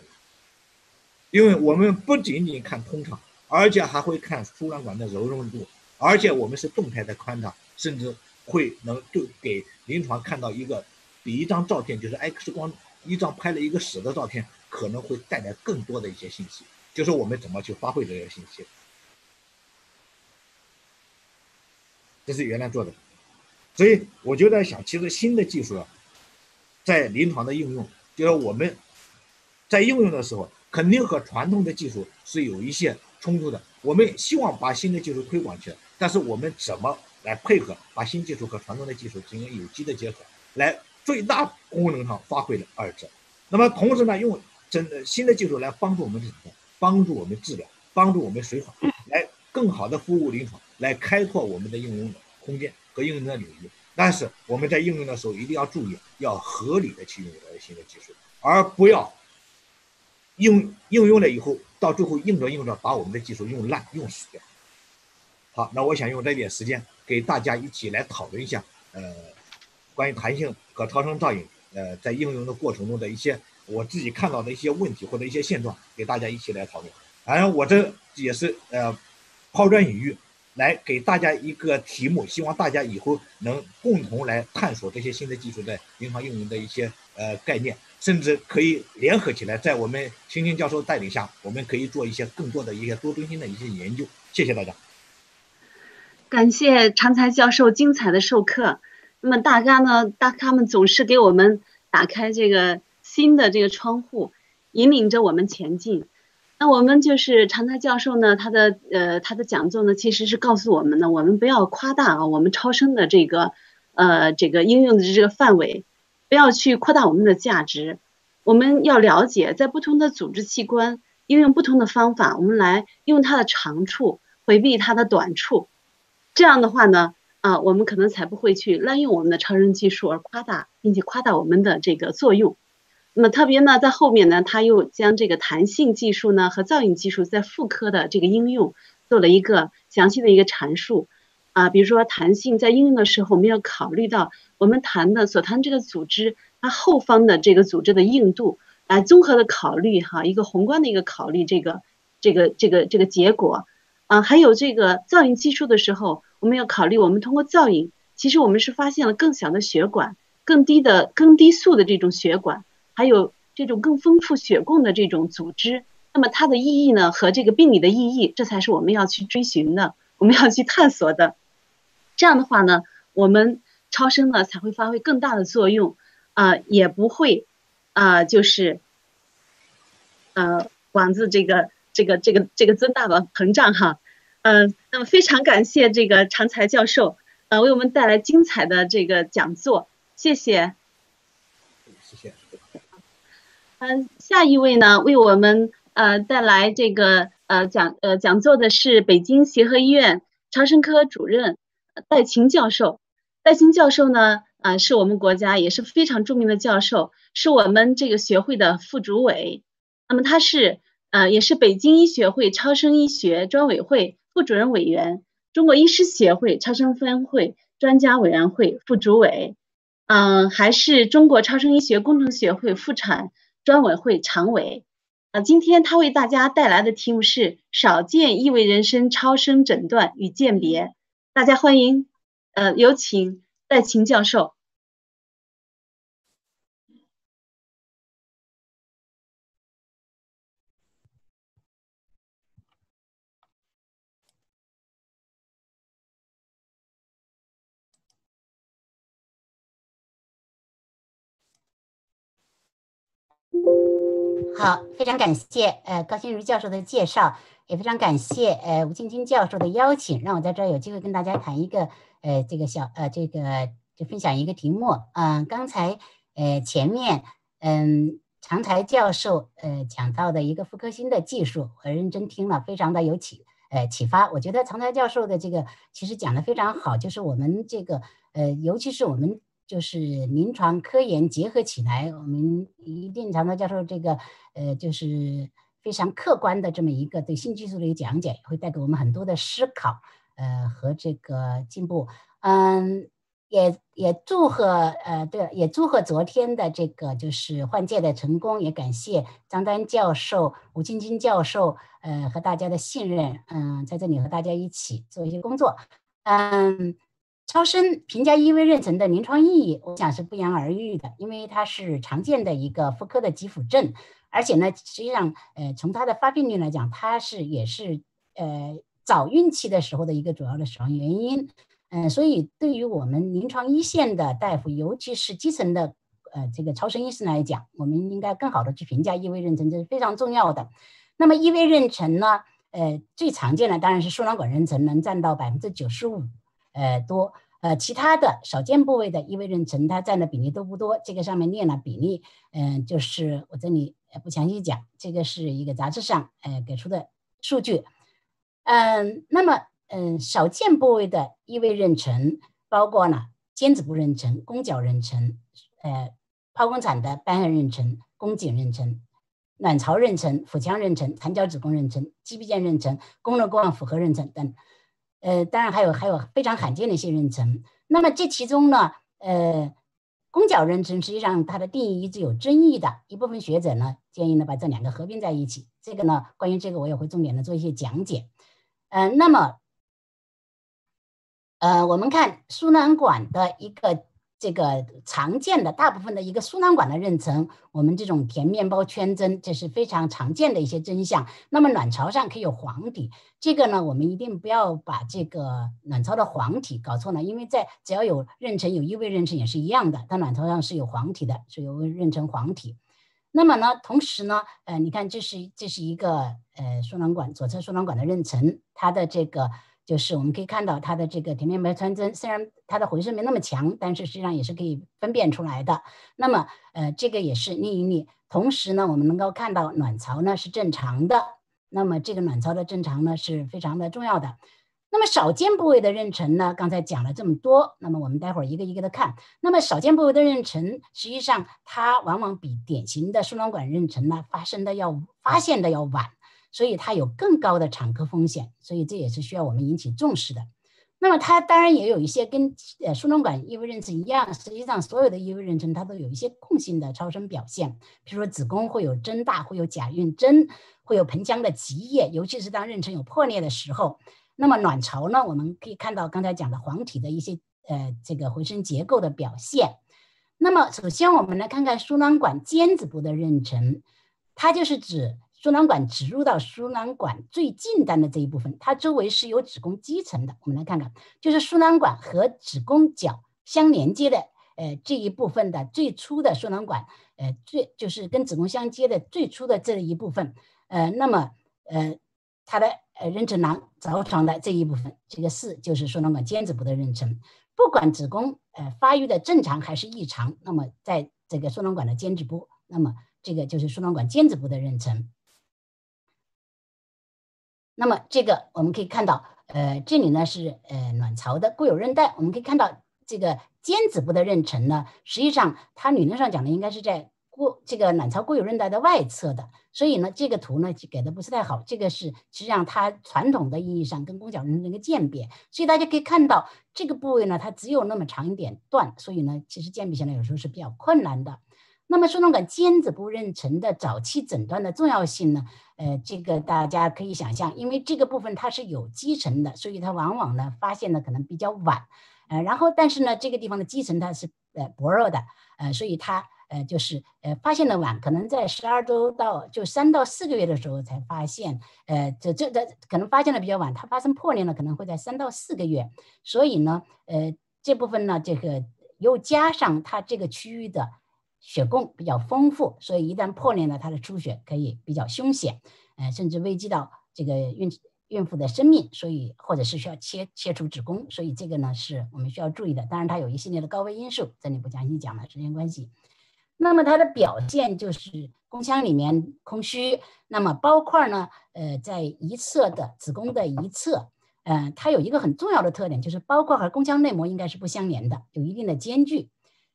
因为我们不仅仅看通畅，而且还会看输卵管的柔韧度，而且我们是动态的观察，甚至会能对给临床看到一个比一张照片，就是 X 光一张拍了一个屎的照片，可能会带来更多的一些信息，就是我们怎么去发挥这些信息。这是原来做的。所以我就在想，其实新的技术啊，在临床的应用，就是我们在应用的时候，肯定和传统的技术是有一些冲突的。我们希望把新的技术推广起来，但是我们怎么来配合，把新技术和传统的技术进行有机的结合，来最大功能上发挥了二者。那么同时呢，用真的新的技术来帮助我们什么？帮助我们治疗，帮助我们随访，来更好的服务临床，来开拓我们的应用的空间。和应用的领域，但是我们在应用的时候一定要注意，要合理的去用这些新的技术，而不要应应用了以后，到最后用着用着把我们的技术用烂用死掉。好，那我想用这点时间给大家一起来讨论一下，呃，关于弹性和超声造影，呃，在应用的过程中的一些我自己看到的一些问题或者一些现状，给大家一起来讨论。当然，我这也是呃抛砖引玉。来给大家一个题目，希望大家以后能共同来探索这些新的技术在银行应用的一些呃概念，甚至可以联合起来，在我们青青教授带领下，我们可以做一些更多的一些多中心的一些研究。谢谢大家。感谢常才教授精彩的授课。那么大家呢，大咖们总是给我们打开这个新的这个窗户，引领着我们前进。那我们就是常才教授呢，他的呃他的讲座呢，其实是告诉我们呢，我们不要夸大啊，我们超声的这个呃这个应用的这个范围，不要去扩大我们的价值，我们要了解在不同的组织器官应用不同的方法，我们来用它的长处，回避它的短处，这样的话呢，啊我们可能才不会去滥用我们的超声技术而夸大，并且夸大我们的这个作用。那么特别呢，在后面呢，他又将这个弹性技术呢和造影技术在妇科的这个应用做了一个详细的一个阐述啊，比如说弹性在应用的时候，我们要考虑到我们弹的所弹这个组织它后方的这个组织的硬度，来综合的考虑哈一个宏观的一个考虑这个这个这个这个结果啊，还有这个造影技术的时候，我们要考虑我们通过造影，其实我们是发现了更小的血管、更低的更低速的这种血管。还有这种更丰富血供的这种组织，那么它的意义呢？和这个病理的意义，这才是我们要去追寻的，我们要去探索的。这样的话呢，我们超声呢才会发挥更大的作用，啊，也不会啊，就是呃，管子这个这个这个这个增大的膨胀哈。嗯，那么非常感谢这个常才教授，呃，为我们带来精彩的这个讲座，谢谢。嗯，下一位呢，为我们呃带来这个呃讲呃讲座的是北京协和医院超声科主任戴琴教授。戴琴教授呢，啊是我们国家也是非常著名的教授，是我们这个学会的副主委。那么他是呃也是北京医学会超声医学专委会副主任委员，中国医师协会超声分会专家委员会副主委，嗯，还是中国超声医学工程学会妇产。专委会常委，啊，今天他为大家带来的题目是少见异位人参超声诊断与鉴别，大家欢迎，呃，有请戴勤教授。好，非常感谢呃高新如教授的介绍，也非常感谢呃吴静军教授的邀请，让我在这儿有机会跟大家谈一个呃这个小呃这个就分享一个题目。嗯，刚才呃前面嗯常才教授呃讲到的一个妇科新的技术，我认真听了，非常的有启呃启发。我觉得常才教授的这个其实讲的非常好，就是我们这个呃尤其是我们。就是临床科研结合起来，我们一定常常教授这个，呃，就是非常客观的这么一个对新技术的一个讲解，会带给我们很多的思考，呃，和这个进步。嗯，也也祝贺，呃，对，也祝贺昨天的这个就是换届的成功，也感谢张丹教授、吴晶晶教授，呃，和大家的信任，嗯，在这里和大家一起做一些工作，嗯。超声评价异位妊娠的临床意义，我想是不言而喻的，因为它是常见的一个妇科的急腹症，而且呢，实际上，呃，从它的发病率来讲，它是也是呃早孕期的时候的一个主要的死亡原因，嗯，所以对于我们临床一线的大夫，尤其是基层的呃这个超声医生来讲，我们应该更好的去评价异位妊娠，这是非常重要的。那么异位妊娠呢，呃，最常见的当然是输卵管妊娠，能占到百分之九十五。呃多呃其他的少见部位的异位妊娠，它占的比例都不多。这个上面列了比例，嗯，就是我这里不详细讲，这个是一个杂志上呃给出的数据。嗯，那么嗯少见部位的异位妊娠包括了尖子部妊娠、宫角妊娠、呃剖宫产的瘢痕妊娠、宫颈妊娠、卵巢妊娠、腹腔妊娠、残角子宫妊娠、肌壁间妊娠、宫内宫网复合妊娠等。呃，当然还有还有非常罕见的一些妊娠。那么这其中呢，呃，宫角妊娠实际上它的定义一直有争议的，一部分学者呢建议呢把这两个合并在一起。这个呢，关于这个我也会重点的做一些讲解。嗯，那么，呃，我们看输卵管的一个。这个常见的大部分的一个输卵管的妊娠，我们这种填面包圈针，这是非常常见的一些真相。那么卵巢上可以有黄体，这个呢，我们一定不要把这个卵巢的黄体搞错了，因为在只要有妊娠有异位妊娠也是一样的，它卵巢上是有黄体的，是有妊娠黄体。那么呢，同时呢，呃，你看这是这是一个呃输卵管左侧输卵管的妊娠，它的这个。就是我们可以看到它的这个甜面白穿针，虽然它的回声没那么强，但是实际上也是可以分辨出来的。那么，呃，这个也是另一例。同时呢，我们能够看到卵巢呢是正常的。那么这个卵巢的正常呢是非常的重要的。那么少见部位的妊娠呢，刚才讲了这么多，那么我们待会儿一个一个的看。那么少见部位的妊娠，实际上它往往比典型的输卵管妊娠呢发生的要发现的要晚。所以它有更高的产科风险，所以这也是需要我们引起重视的。那么它当然也有一些跟呃输卵管异位妊娠一样，实际上所有的异位妊娠它都有一些共性的超声表现，比如说子宫会有增大，会有假孕增，会有盆腔的积液，尤其是当妊娠有破裂的时候。那么卵巢呢，我们可以看到刚才讲的黄体的一些呃这个回声结构的表现。那么首先我们来看看输卵管尖子部的妊娠，它就是指。输卵管植入到输卵管最近端的这一部分，它周围是有子宫肌层的。我们来看看，就是输卵管和子宫角相连接的，呃，这一部分的最初的输卵管，呃，最就是跟子宫相接的最初的这一部分，呃，那么，呃，它的呃妊娠囊着床的这一部分，这个四就是输卵管尖子部的妊娠。不管子宫呃发育的正常还是异常，那么在这个输卵管的尖子部，那么这个就是输卵管尖子部的妊娠。那么这个我们可以看到，呃，这里呢是呃卵巢的固有韧带，我们可以看到这个尖子部的妊娠呢，实际上它理论上讲呢应该是在固这个卵巢固有韧带的外侧的，所以呢这个图呢就给的不是太好，这个是实际上它传统的意义上跟宫角妊娠一个鉴别，所以大家可以看到这个部位呢它只有那么长一点段，所以呢其实鉴别起来有时候是比较困难的。那么输卵管尖子部妊娠的早期诊断的重要性呢？呃，这个大家可以想象，因为这个部分它是有基层的，所以它往往呢发现的可能比较晚。呃，然后但是呢，这个地方的基层它是呃薄弱的，呃，所以它呃就是呃发现的晚，可能在十二周到就三到四个月的时候才发现。呃，这这这可能发现的比较晚，它发生破裂呢可能会在三到四个月。所以呢，呃这部分呢这个又加上它这个区域的。血供比较丰富，所以一旦破裂呢，它的出血可以比较凶险，呃，甚至危及到这个孕孕妇的生命，所以或者是需要切切除子宫，所以这个呢是我们需要注意的。当然，它有一系列的高危因素，这里不详细讲了，时间关系。那么它的表现就是宫腔里面空虚，那么包块呢，呃，在一侧的子宫的一侧，呃，它有一个很重要的特点，就是包块和宫腔内膜应该是不相连的，有一定的间距，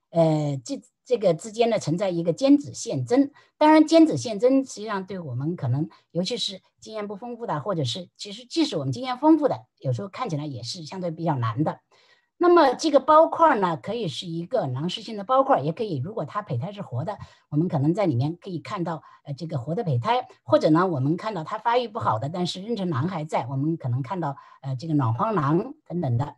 呃，这。这个之间呢存在一个尖子现针，当然尖子现针实际上对我们可能，尤其是经验不丰富的，或者是其实即使我们经验丰富的，有时候看起来也是相对比较难的。那么这个包块呢，可以是一个囊实性的包块，也可以如果它胚胎是活的，我们可能在里面可以看到呃这个活的胚胎，或者呢我们看到它发育不好的，但是妊娠囊还在，我们可能看到呃这个卵黄囊等等的。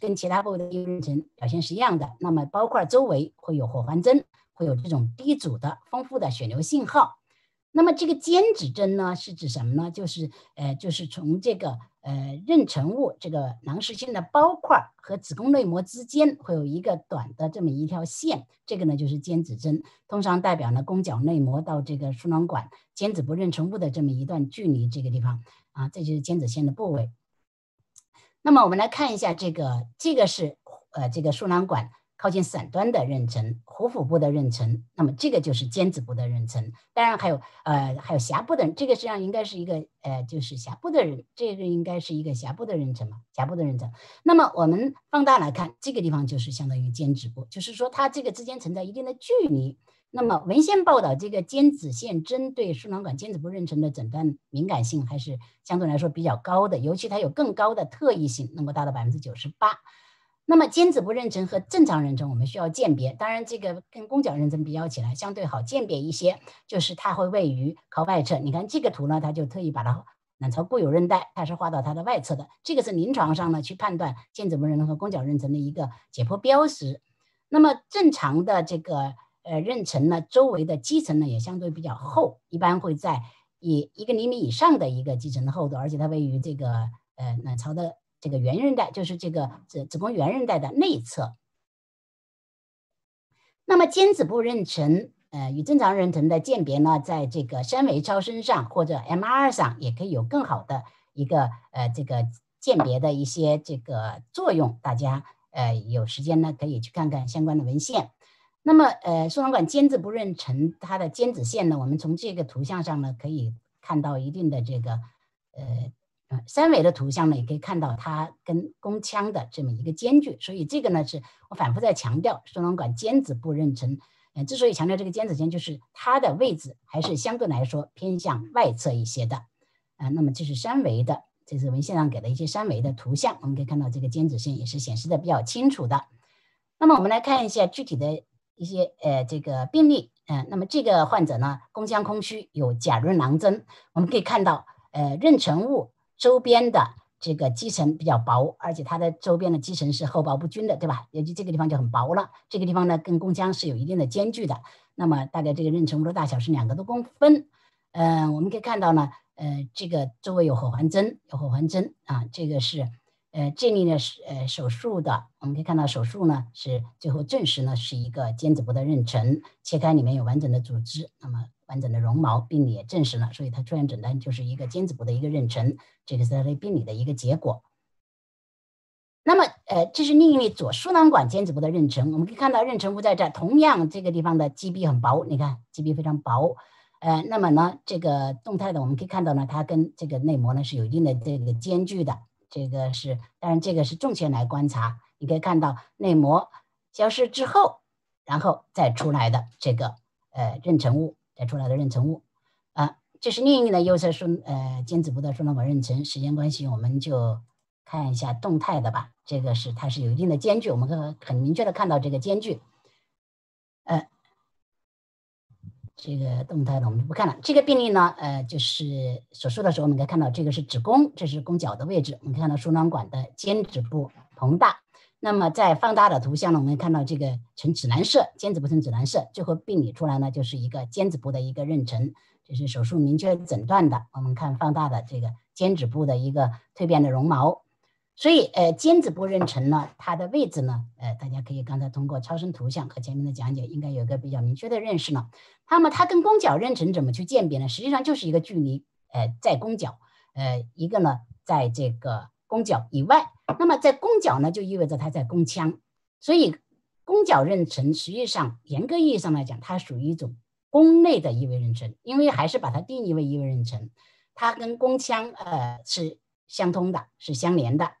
跟其他部位的异位妊娠表现是一样的，那么包块周围会有火环针，会有这种低阻的丰富的血流信号。那么这个尖指针呢，是指什么呢？就是呃，就是从这个呃妊娠物这个囊实性的包块和子宫内膜之间会有一个短的这么一条线，这个呢就是尖指针，通常代表呢宫角内膜到这个输卵管尖子部妊娠物的这么一段距离，这个地方啊，这就是尖子线的部位。那么我们来看一下这个，这个是呃这个输卵管靠近伞端的妊娠，壶腹部的妊娠，那么这个就是尖子部的妊娠。当然还有呃还有峡部的，这个实际上应该是一个呃就是峡部的人，这个应该是一个峡部的妊娠嘛，峡部的妊娠。那么我们放大来看，这个地方就是相当于尖子部，就是说它这个之间存在一定的距离。那么文献报道这个尖子线针对输卵管尖子部妊娠的诊断敏感性还是相对来说比较高的，尤其它有更高的特异性，能够达到百分之九十八。那么尖子部妊娠和正常妊娠我们需要鉴别，当然这个跟宫角妊娠比较起来相对好鉴别一些，就是它会位于靠外侧。你看这个图呢，它就特意把它卵巢固有韧带它是画到它的外侧的，这个是临床上呢去判断尖子部妊娠和宫角妊娠的一个解剖标识。那么正常的这个呃妊娠呢，周围的肌层呢也相对比较厚，一般会在以一个厘米以上的一个肌层的厚度，而且它位于这个呃卵巢的。这个圆韧带就是这个子子宫圆韧带的内侧。那么尖子部妊娠，呃，与正常妊娠的鉴别呢，在这个三维超声上或者 MR 上也可以有更好的一个呃这个鉴别的一些这个作用。大家呃有时间呢可以去看看相关的文献。那么呃输卵管尖子不妊娠它的尖子线呢，我们从这个图像上呢可以看到一定的这个呃。呃，三维的图像呢，也可以看到它跟宫腔的这么一个间距，所以这个呢是我反复在强调，输卵管尖子不妊娠，呃，之所以强调这个尖子线，就是它的位置还是相对来说偏向外侧一些的，啊，那么这是三维的，这是文献上给的一些三维的图像，我们可以看到这个尖子线也是显示的比较清楚的。那么我们来看一下具体的一些呃这个病例，嗯，那么这个患者呢，宫腔空虚，有假润囊征，我们可以看到，呃，妊娠物。周边的这个肌层比较薄，而且它的周边的肌层是厚薄不均的，对吧？也就这个地方就很薄了。这个地方呢，跟宫腔是有一定的间距的。那么大概这个妊娠物的大小是两个多公分。嗯，我们可以看到呢，呃，这个周围有火环针，有火环针啊。这个是呃这里呢是呃手术的，我们可以看到手术呢是最后证实呢是一个尖子部的妊娠，切开里面有完整的组织。那么完整的绒毛，病理也证实了，所以它出院诊断就是一个尖子部的一个妊娠，这个是它的病理的一个结果。那么，呃，这是另一例左输卵管尖子部的妊娠，我们可以看到妊娠物在这，同样这个地方的肌壁很薄，你看肌壁非常薄，呃，那么呢，这个动态的我们可以看到呢，它跟这个内膜呢是有一定的这个间距的，这个是，当然这个是重切来观察，你可以看到内膜消失之后，然后再出来的这个呃妊娠物。再出来的妊娠物，啊，这是另一个右侧输呃尖子部的输卵管妊娠。时间关系，我们就看一下动态的吧。这个是它是有一定的间距，我们可很明确的看到这个间距。这个动态的我们就不看了。这个病例呢，呃，就是手术的时候我们可以看到这个是子宫，这是宫角的位置。我们看到输卵管的尖子部膨大。那么在放大的图像呢，我们看到这个呈紫蓝色，尖子部呈紫蓝色，最后病理出来呢就是一个尖子部的一个妊娠，这是手术明确诊断的。我们看放大的这个尖子部的一个蜕变的绒毛，所以呃尖子部妊娠呢，它的位置呢，呃大家可以刚才通过超声图像和前面的讲解，应该有一个比较明确的认识了。那么它跟宫角妊娠怎么去鉴别呢？实际上就是一个距离，呃在宫角，呃一个呢在这个。宫角以外，那么在宫角呢，就意味着它在宫腔，所以宫角妊娠实际上严格意义上来讲，它属于一种宫内的异位妊娠，因为还是把它定义为异位妊娠，它跟宫腔呃是相通的，是相连的，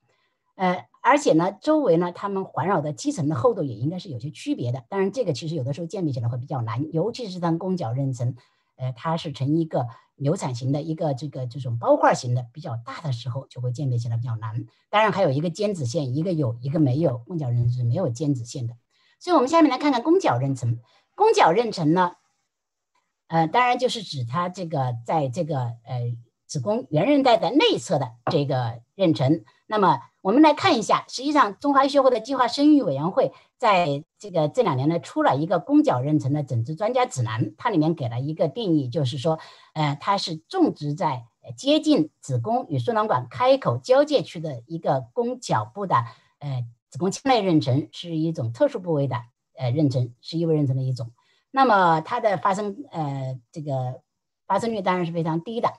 呃，而且呢，周围呢，它们环绕的肌层的厚度也应该是有些区别的。当然，这个其实有的时候鉴别起来会比较难，尤其是当宫角妊娠，呃，它是呈一个。流产型的一个这个这种包块型的比较大的时候，就会鉴别起来比较难。当然还有一个尖子线，一个有一个没有。宫角妊娠是没有尖子线的。所以我们下面来看看宫角妊娠。宫角妊娠呢，呃，当然就是指它这个在这个呃子宫圆韧带的内侧的这个妊娠。那么我们来看一下，实际上中华医学会的计划生育委员会在这个这两年呢出了一个宫角妊娠的诊治专家指南，它里面给了一个定义，就是说，呃，它是种植在接近子宫与输卵管开口交界区的一个宫角部的呃子宫腔内妊娠，是一种特殊部位的呃妊娠，是异位妊娠的一种。那么它的发生呃这个发生率当然是非常低的。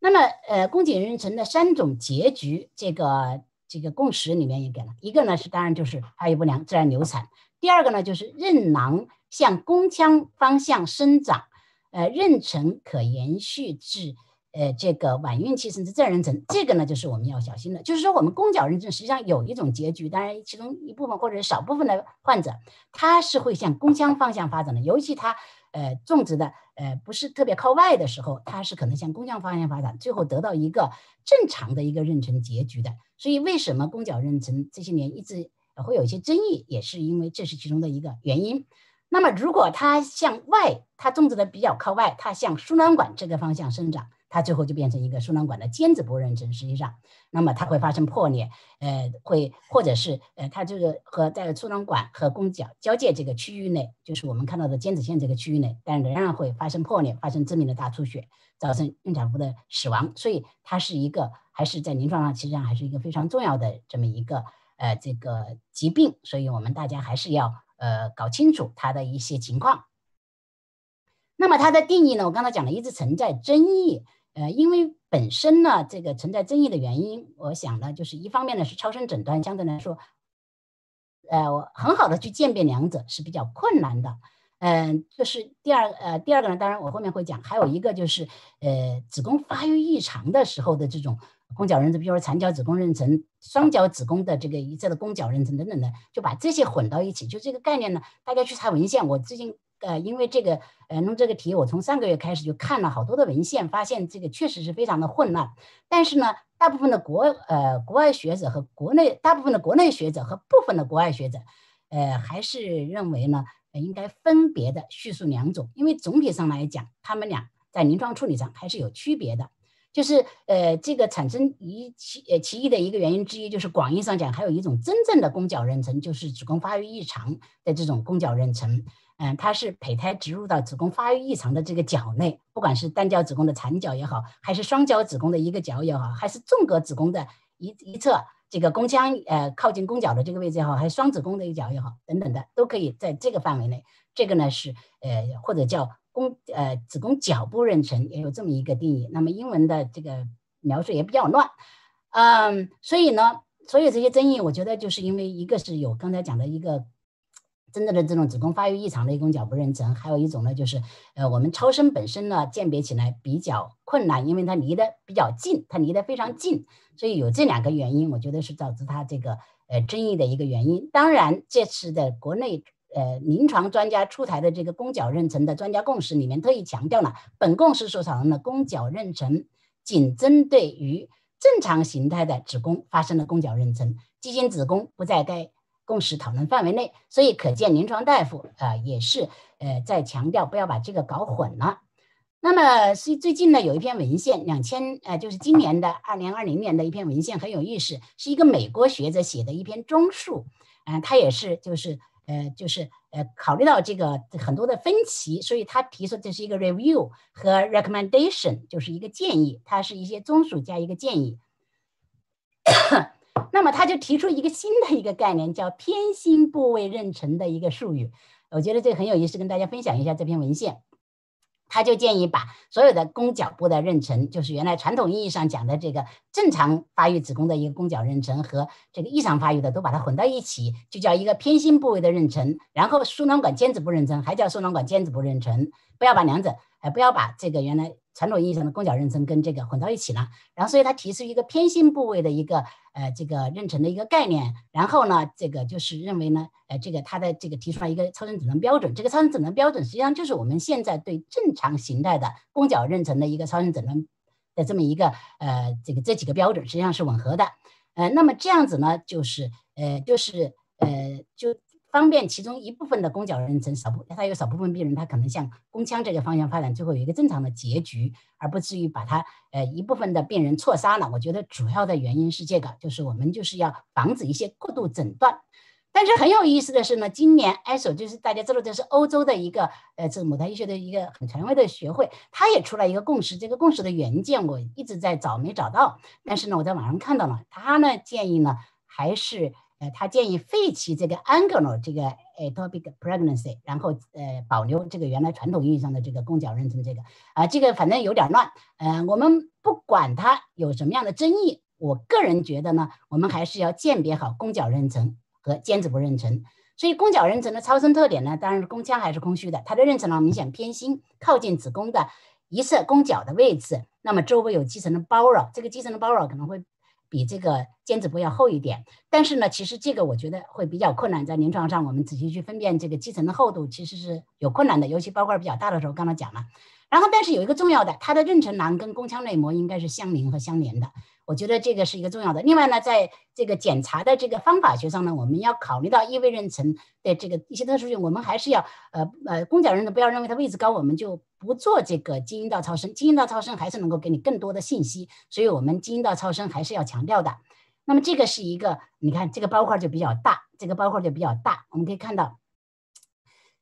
那么，呃，宫颈妊娠的三种结局，这个这个共识里面也给了一个呢，是当然就是发育不良、自然流产。第二个呢，就是任囊向宫腔方向生长，呃，妊娠可延续至。呃，这个晚孕期甚至正妊娠，这个呢就是我们要小心的。就是说，我们宫角妊娠实际上有一种结局，当然其中一部分或者少部分的患者，他是会向宫腔方向发展的。尤其他呃种植的呃不是特别靠外的时候，它是可能向宫腔方向发展，最后得到一个正常的一个妊娠结局的。所以，为什么宫角妊娠这些年一直会有一些争议，也是因为这是其中的一个原因。那么，如果它向外，它种植的比较靠外，它向输卵管这个方向生长。它最后就变成一个输卵管的尖子部妊娠，实际上，那么它会发生破裂，呃，会或者是呃，它这个和在输卵管和宫角交界这个区域内，就是我们看到的尖子线这个区域内，但仍然会发生破裂，发生致命的大出血，造成孕产妇的死亡。所以它是一个还是在临床上，其实上还是一个非常重要的这么一个呃这个疾病。所以我们大家还是要呃搞清楚它的一些情况。那么它的定义呢，我刚才讲了，一直存在争议。呃，因为本身呢，这个存在争议的原因，我想呢，就是一方面呢是超声诊断相对来说，呃，很好的去鉴别两者是比较困难的。嗯，这是第二，呃，第二个呢，当然我后面会讲，还有一个就是，呃，子宫发育异常的时候的这种宫角妊娠，比如说残角子宫妊娠、双角子宫的这个一侧的宫角妊娠等等的，就把这些混到一起，就这个概念呢，大家去查文献，我最近。呃，因为这个，呃，弄这个题，我从上个月开始就看了好多的文献，发现这个确实是非常的混乱。但是呢，大部分的国呃国外学者和国内大部分的国内学者和部分的国外学者，呃，还是认为呢，应该分别的叙述两种，因为总体上来讲，他们俩在临床处理上还是有区别的。就是呃，这个产生一其呃其一的一个原因之一，就是广义上讲，还有一种真正的宫角妊娠，就是子宫发育异常的这种宫角妊娠。嗯，它是胚胎植入到子宫发育异常的这个角内，不管是单角子宫的残角也好，还是双角子宫的一个角也好，还是纵隔子宫的一一侧这个宫腔呃靠近宫角的这个位置也好，还是双子宫的一角也好，等等的，都可以在这个范围内。这个呢是呃或者叫宫呃子宫角部妊娠，也有这么一个定义。那么英文的这个描述也比较乱，嗯，所以呢，所有这些争议，我觉得就是因为一个是有刚才讲的一个。真正的这种子宫发育异常的一宫角不妊娠，还有一种呢，就是呃，我们超声本身呢鉴别起来比较困难，因为它离得比较近，它离得非常近，所以有这两个原因，我觉得是导致它这个呃争议的一个原因。当然，这次的国内呃临床专家出台的这个宫角妊娠的专家共识里面，特意强调了本共识所讨论的宫角妊娠仅针对于正常形态的子宫发生的宫角妊娠，畸形子宫不在该。共识讨论范围内，所以可见临床大夫啊也是呃在强调不要把这个搞混了。那么是最近呢有一篇文献，两千呃就是今年的二零二零年的一篇文献很有意思，是一个美国学者写的一篇综述，嗯，他也是就是呃就是呃考虑到这个很多的分歧，所以他提出这是一个 review 和 recommendation，就是一个建议，它是一些综述加一个建议。那么他就提出一个新的一个概念，叫偏心部位妊娠的一个术语。我觉得这个很有意思，跟大家分享一下这篇文献。他就建议把所有的宫角部的妊娠，就是原来传统意义上讲的这个正常发育子宫的一个宫角妊娠和这个异常发育的，都把它混到一起，就叫一个偏心部位的妊娠。然后输卵管尖子部妊娠还叫输卵管尖子部妊娠，不要把两者，呃，不要把这个原来。传统意义上的宫角妊娠跟这个混到一起了，然后所以他提出一个偏心部位的一个呃这个妊娠的一个概念，然后呢这个就是认为呢呃这个他的这个提出来一个超声诊断标准，这个超声诊断标准实际上就是我们现在对正常形态的宫角妊娠的一个超声诊断的这么一个呃这个这几个标准实际上是吻合的，呃那么这样子呢就是呃就是呃就。方便其中一部分的宫角妊娠少部，它有少部分病人，他可能向宫腔这个方向发展，最后有一个正常的结局，而不至于把它呃一部分的病人错杀了。我觉得主要的原因是这个，就是我们就是要防止一些过度诊断。但是很有意思的是呢，今年 ISO 就是大家知道这是欧洲的一个呃这个母胎医学的一个很权威的学会，它也出来一个共识。这个共识的原件我一直在找没找到，但是呢我在网上看到了，他呢建议呢还是。呃，他建议废弃这个 angular 这个 ectopic pregnancy，然后呃保留这个原来传统意义上的这个宫角妊娠这个啊，这个反正有点乱。呃，我们不管它有什么样的争议，我个人觉得呢，我们还是要鉴别好宫角妊娠和尖子部妊娠。所以宫角妊娠的超声特点呢，当然是宫腔还是空虚的，它的妊娠囊明显偏心，靠近子宫的一侧宫角的位置，那么周围有肌层的包绕，这个肌层的包绕可能会。比这个尖子部要厚一点，但是呢，其实这个我觉得会比较困难，在临床上我们仔细去分辨这个肌层的厚度，其实是有困难的，尤其包块比较大的时候，刚才讲了。然后，但是有一个重要的，它的妊娠囊跟宫腔内膜应该是相邻和相连的。我觉得这个是一个重要的。另外呢，在这个检查的这个方法学上呢，我们要考虑到异位妊娠的这个一些特殊性，我们还是要呃呃宫角妊娠不要认为它位置高，我们就不做这个基因道超声。基因道超声还是能够给你更多的信息，所以我们基因道超声还是要强调的。那么这个是一个，你看这个包块就比较大，这个包块就比较大，我们可以看到。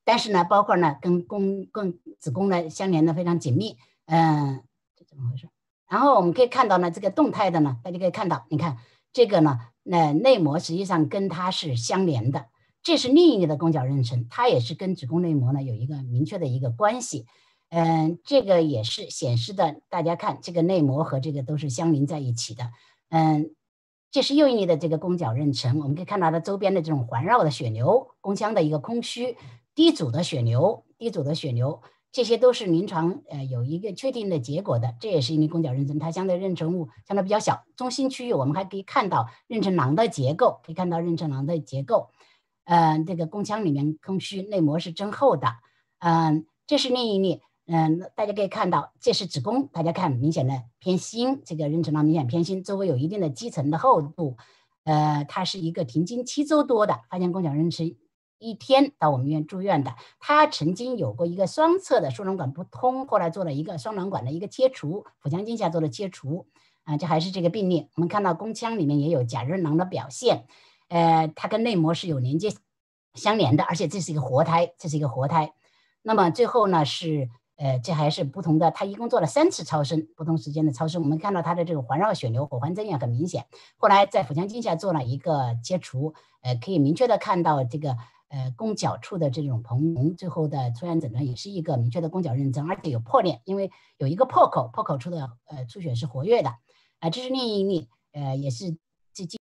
但是呢，包块呢跟宫跟子宫呢相连的非常紧密，嗯，这怎么回事？然后我们可以看到呢，这个动态的呢，大家可以看到，你看这个呢，那内膜实际上跟它是相连的，这是另一类的宫角妊娠，它也是跟子宫内膜呢有一个明确的一个关系，嗯，这个也是显示的，大家看这个内膜和这个都是相邻在一起的，嗯，这是又一例的这个宫角妊娠，我们可以看到它周边的这种环绕的血流，宫腔的一个空虚。低阻的血流，低阻的血流，这些都是临床呃有一个确定的结果的。这也是因为宫角妊娠，它相对妊娠物相对比较小，中心区域我们还可以看到妊娠囊的结构，可以看到妊娠囊的结构。呃，这个宫腔里面空虚，内膜是增厚的。嗯，这是另一例。嗯，大家可以看到，这是子宫，大家看明显的偏心，这个妊娠囊明显偏心，周围有一定的肌层的厚度。呃，它是一个停经七周多的，发现宫角妊娠。一天到我们医院住院的，他曾经有过一个双侧的输卵管不通，后来做了一个双卵管的一个切除，腹腔镜下做了切除，啊，这还是这个病例。我们看到宫腔里面也有假妊囊的表现，呃，它跟内膜是有连接相连的，而且这是一个活胎，这是一个活胎。那么最后呢是，呃，这还是不同的，他一共做了三次超声，不同时间的超声，我们看到它的这个环绕血流、火环增也很明显。后来在腹腔镜下做了一个切除，呃，可以明确的看到这个。呃，宫角处的这种膨隆，最后的出院诊断也是一个明确的宫角妊娠，而且有破裂，因为有一个破口，破口处的呃出血是活跃的，啊，这是另一例，呃，也是最近。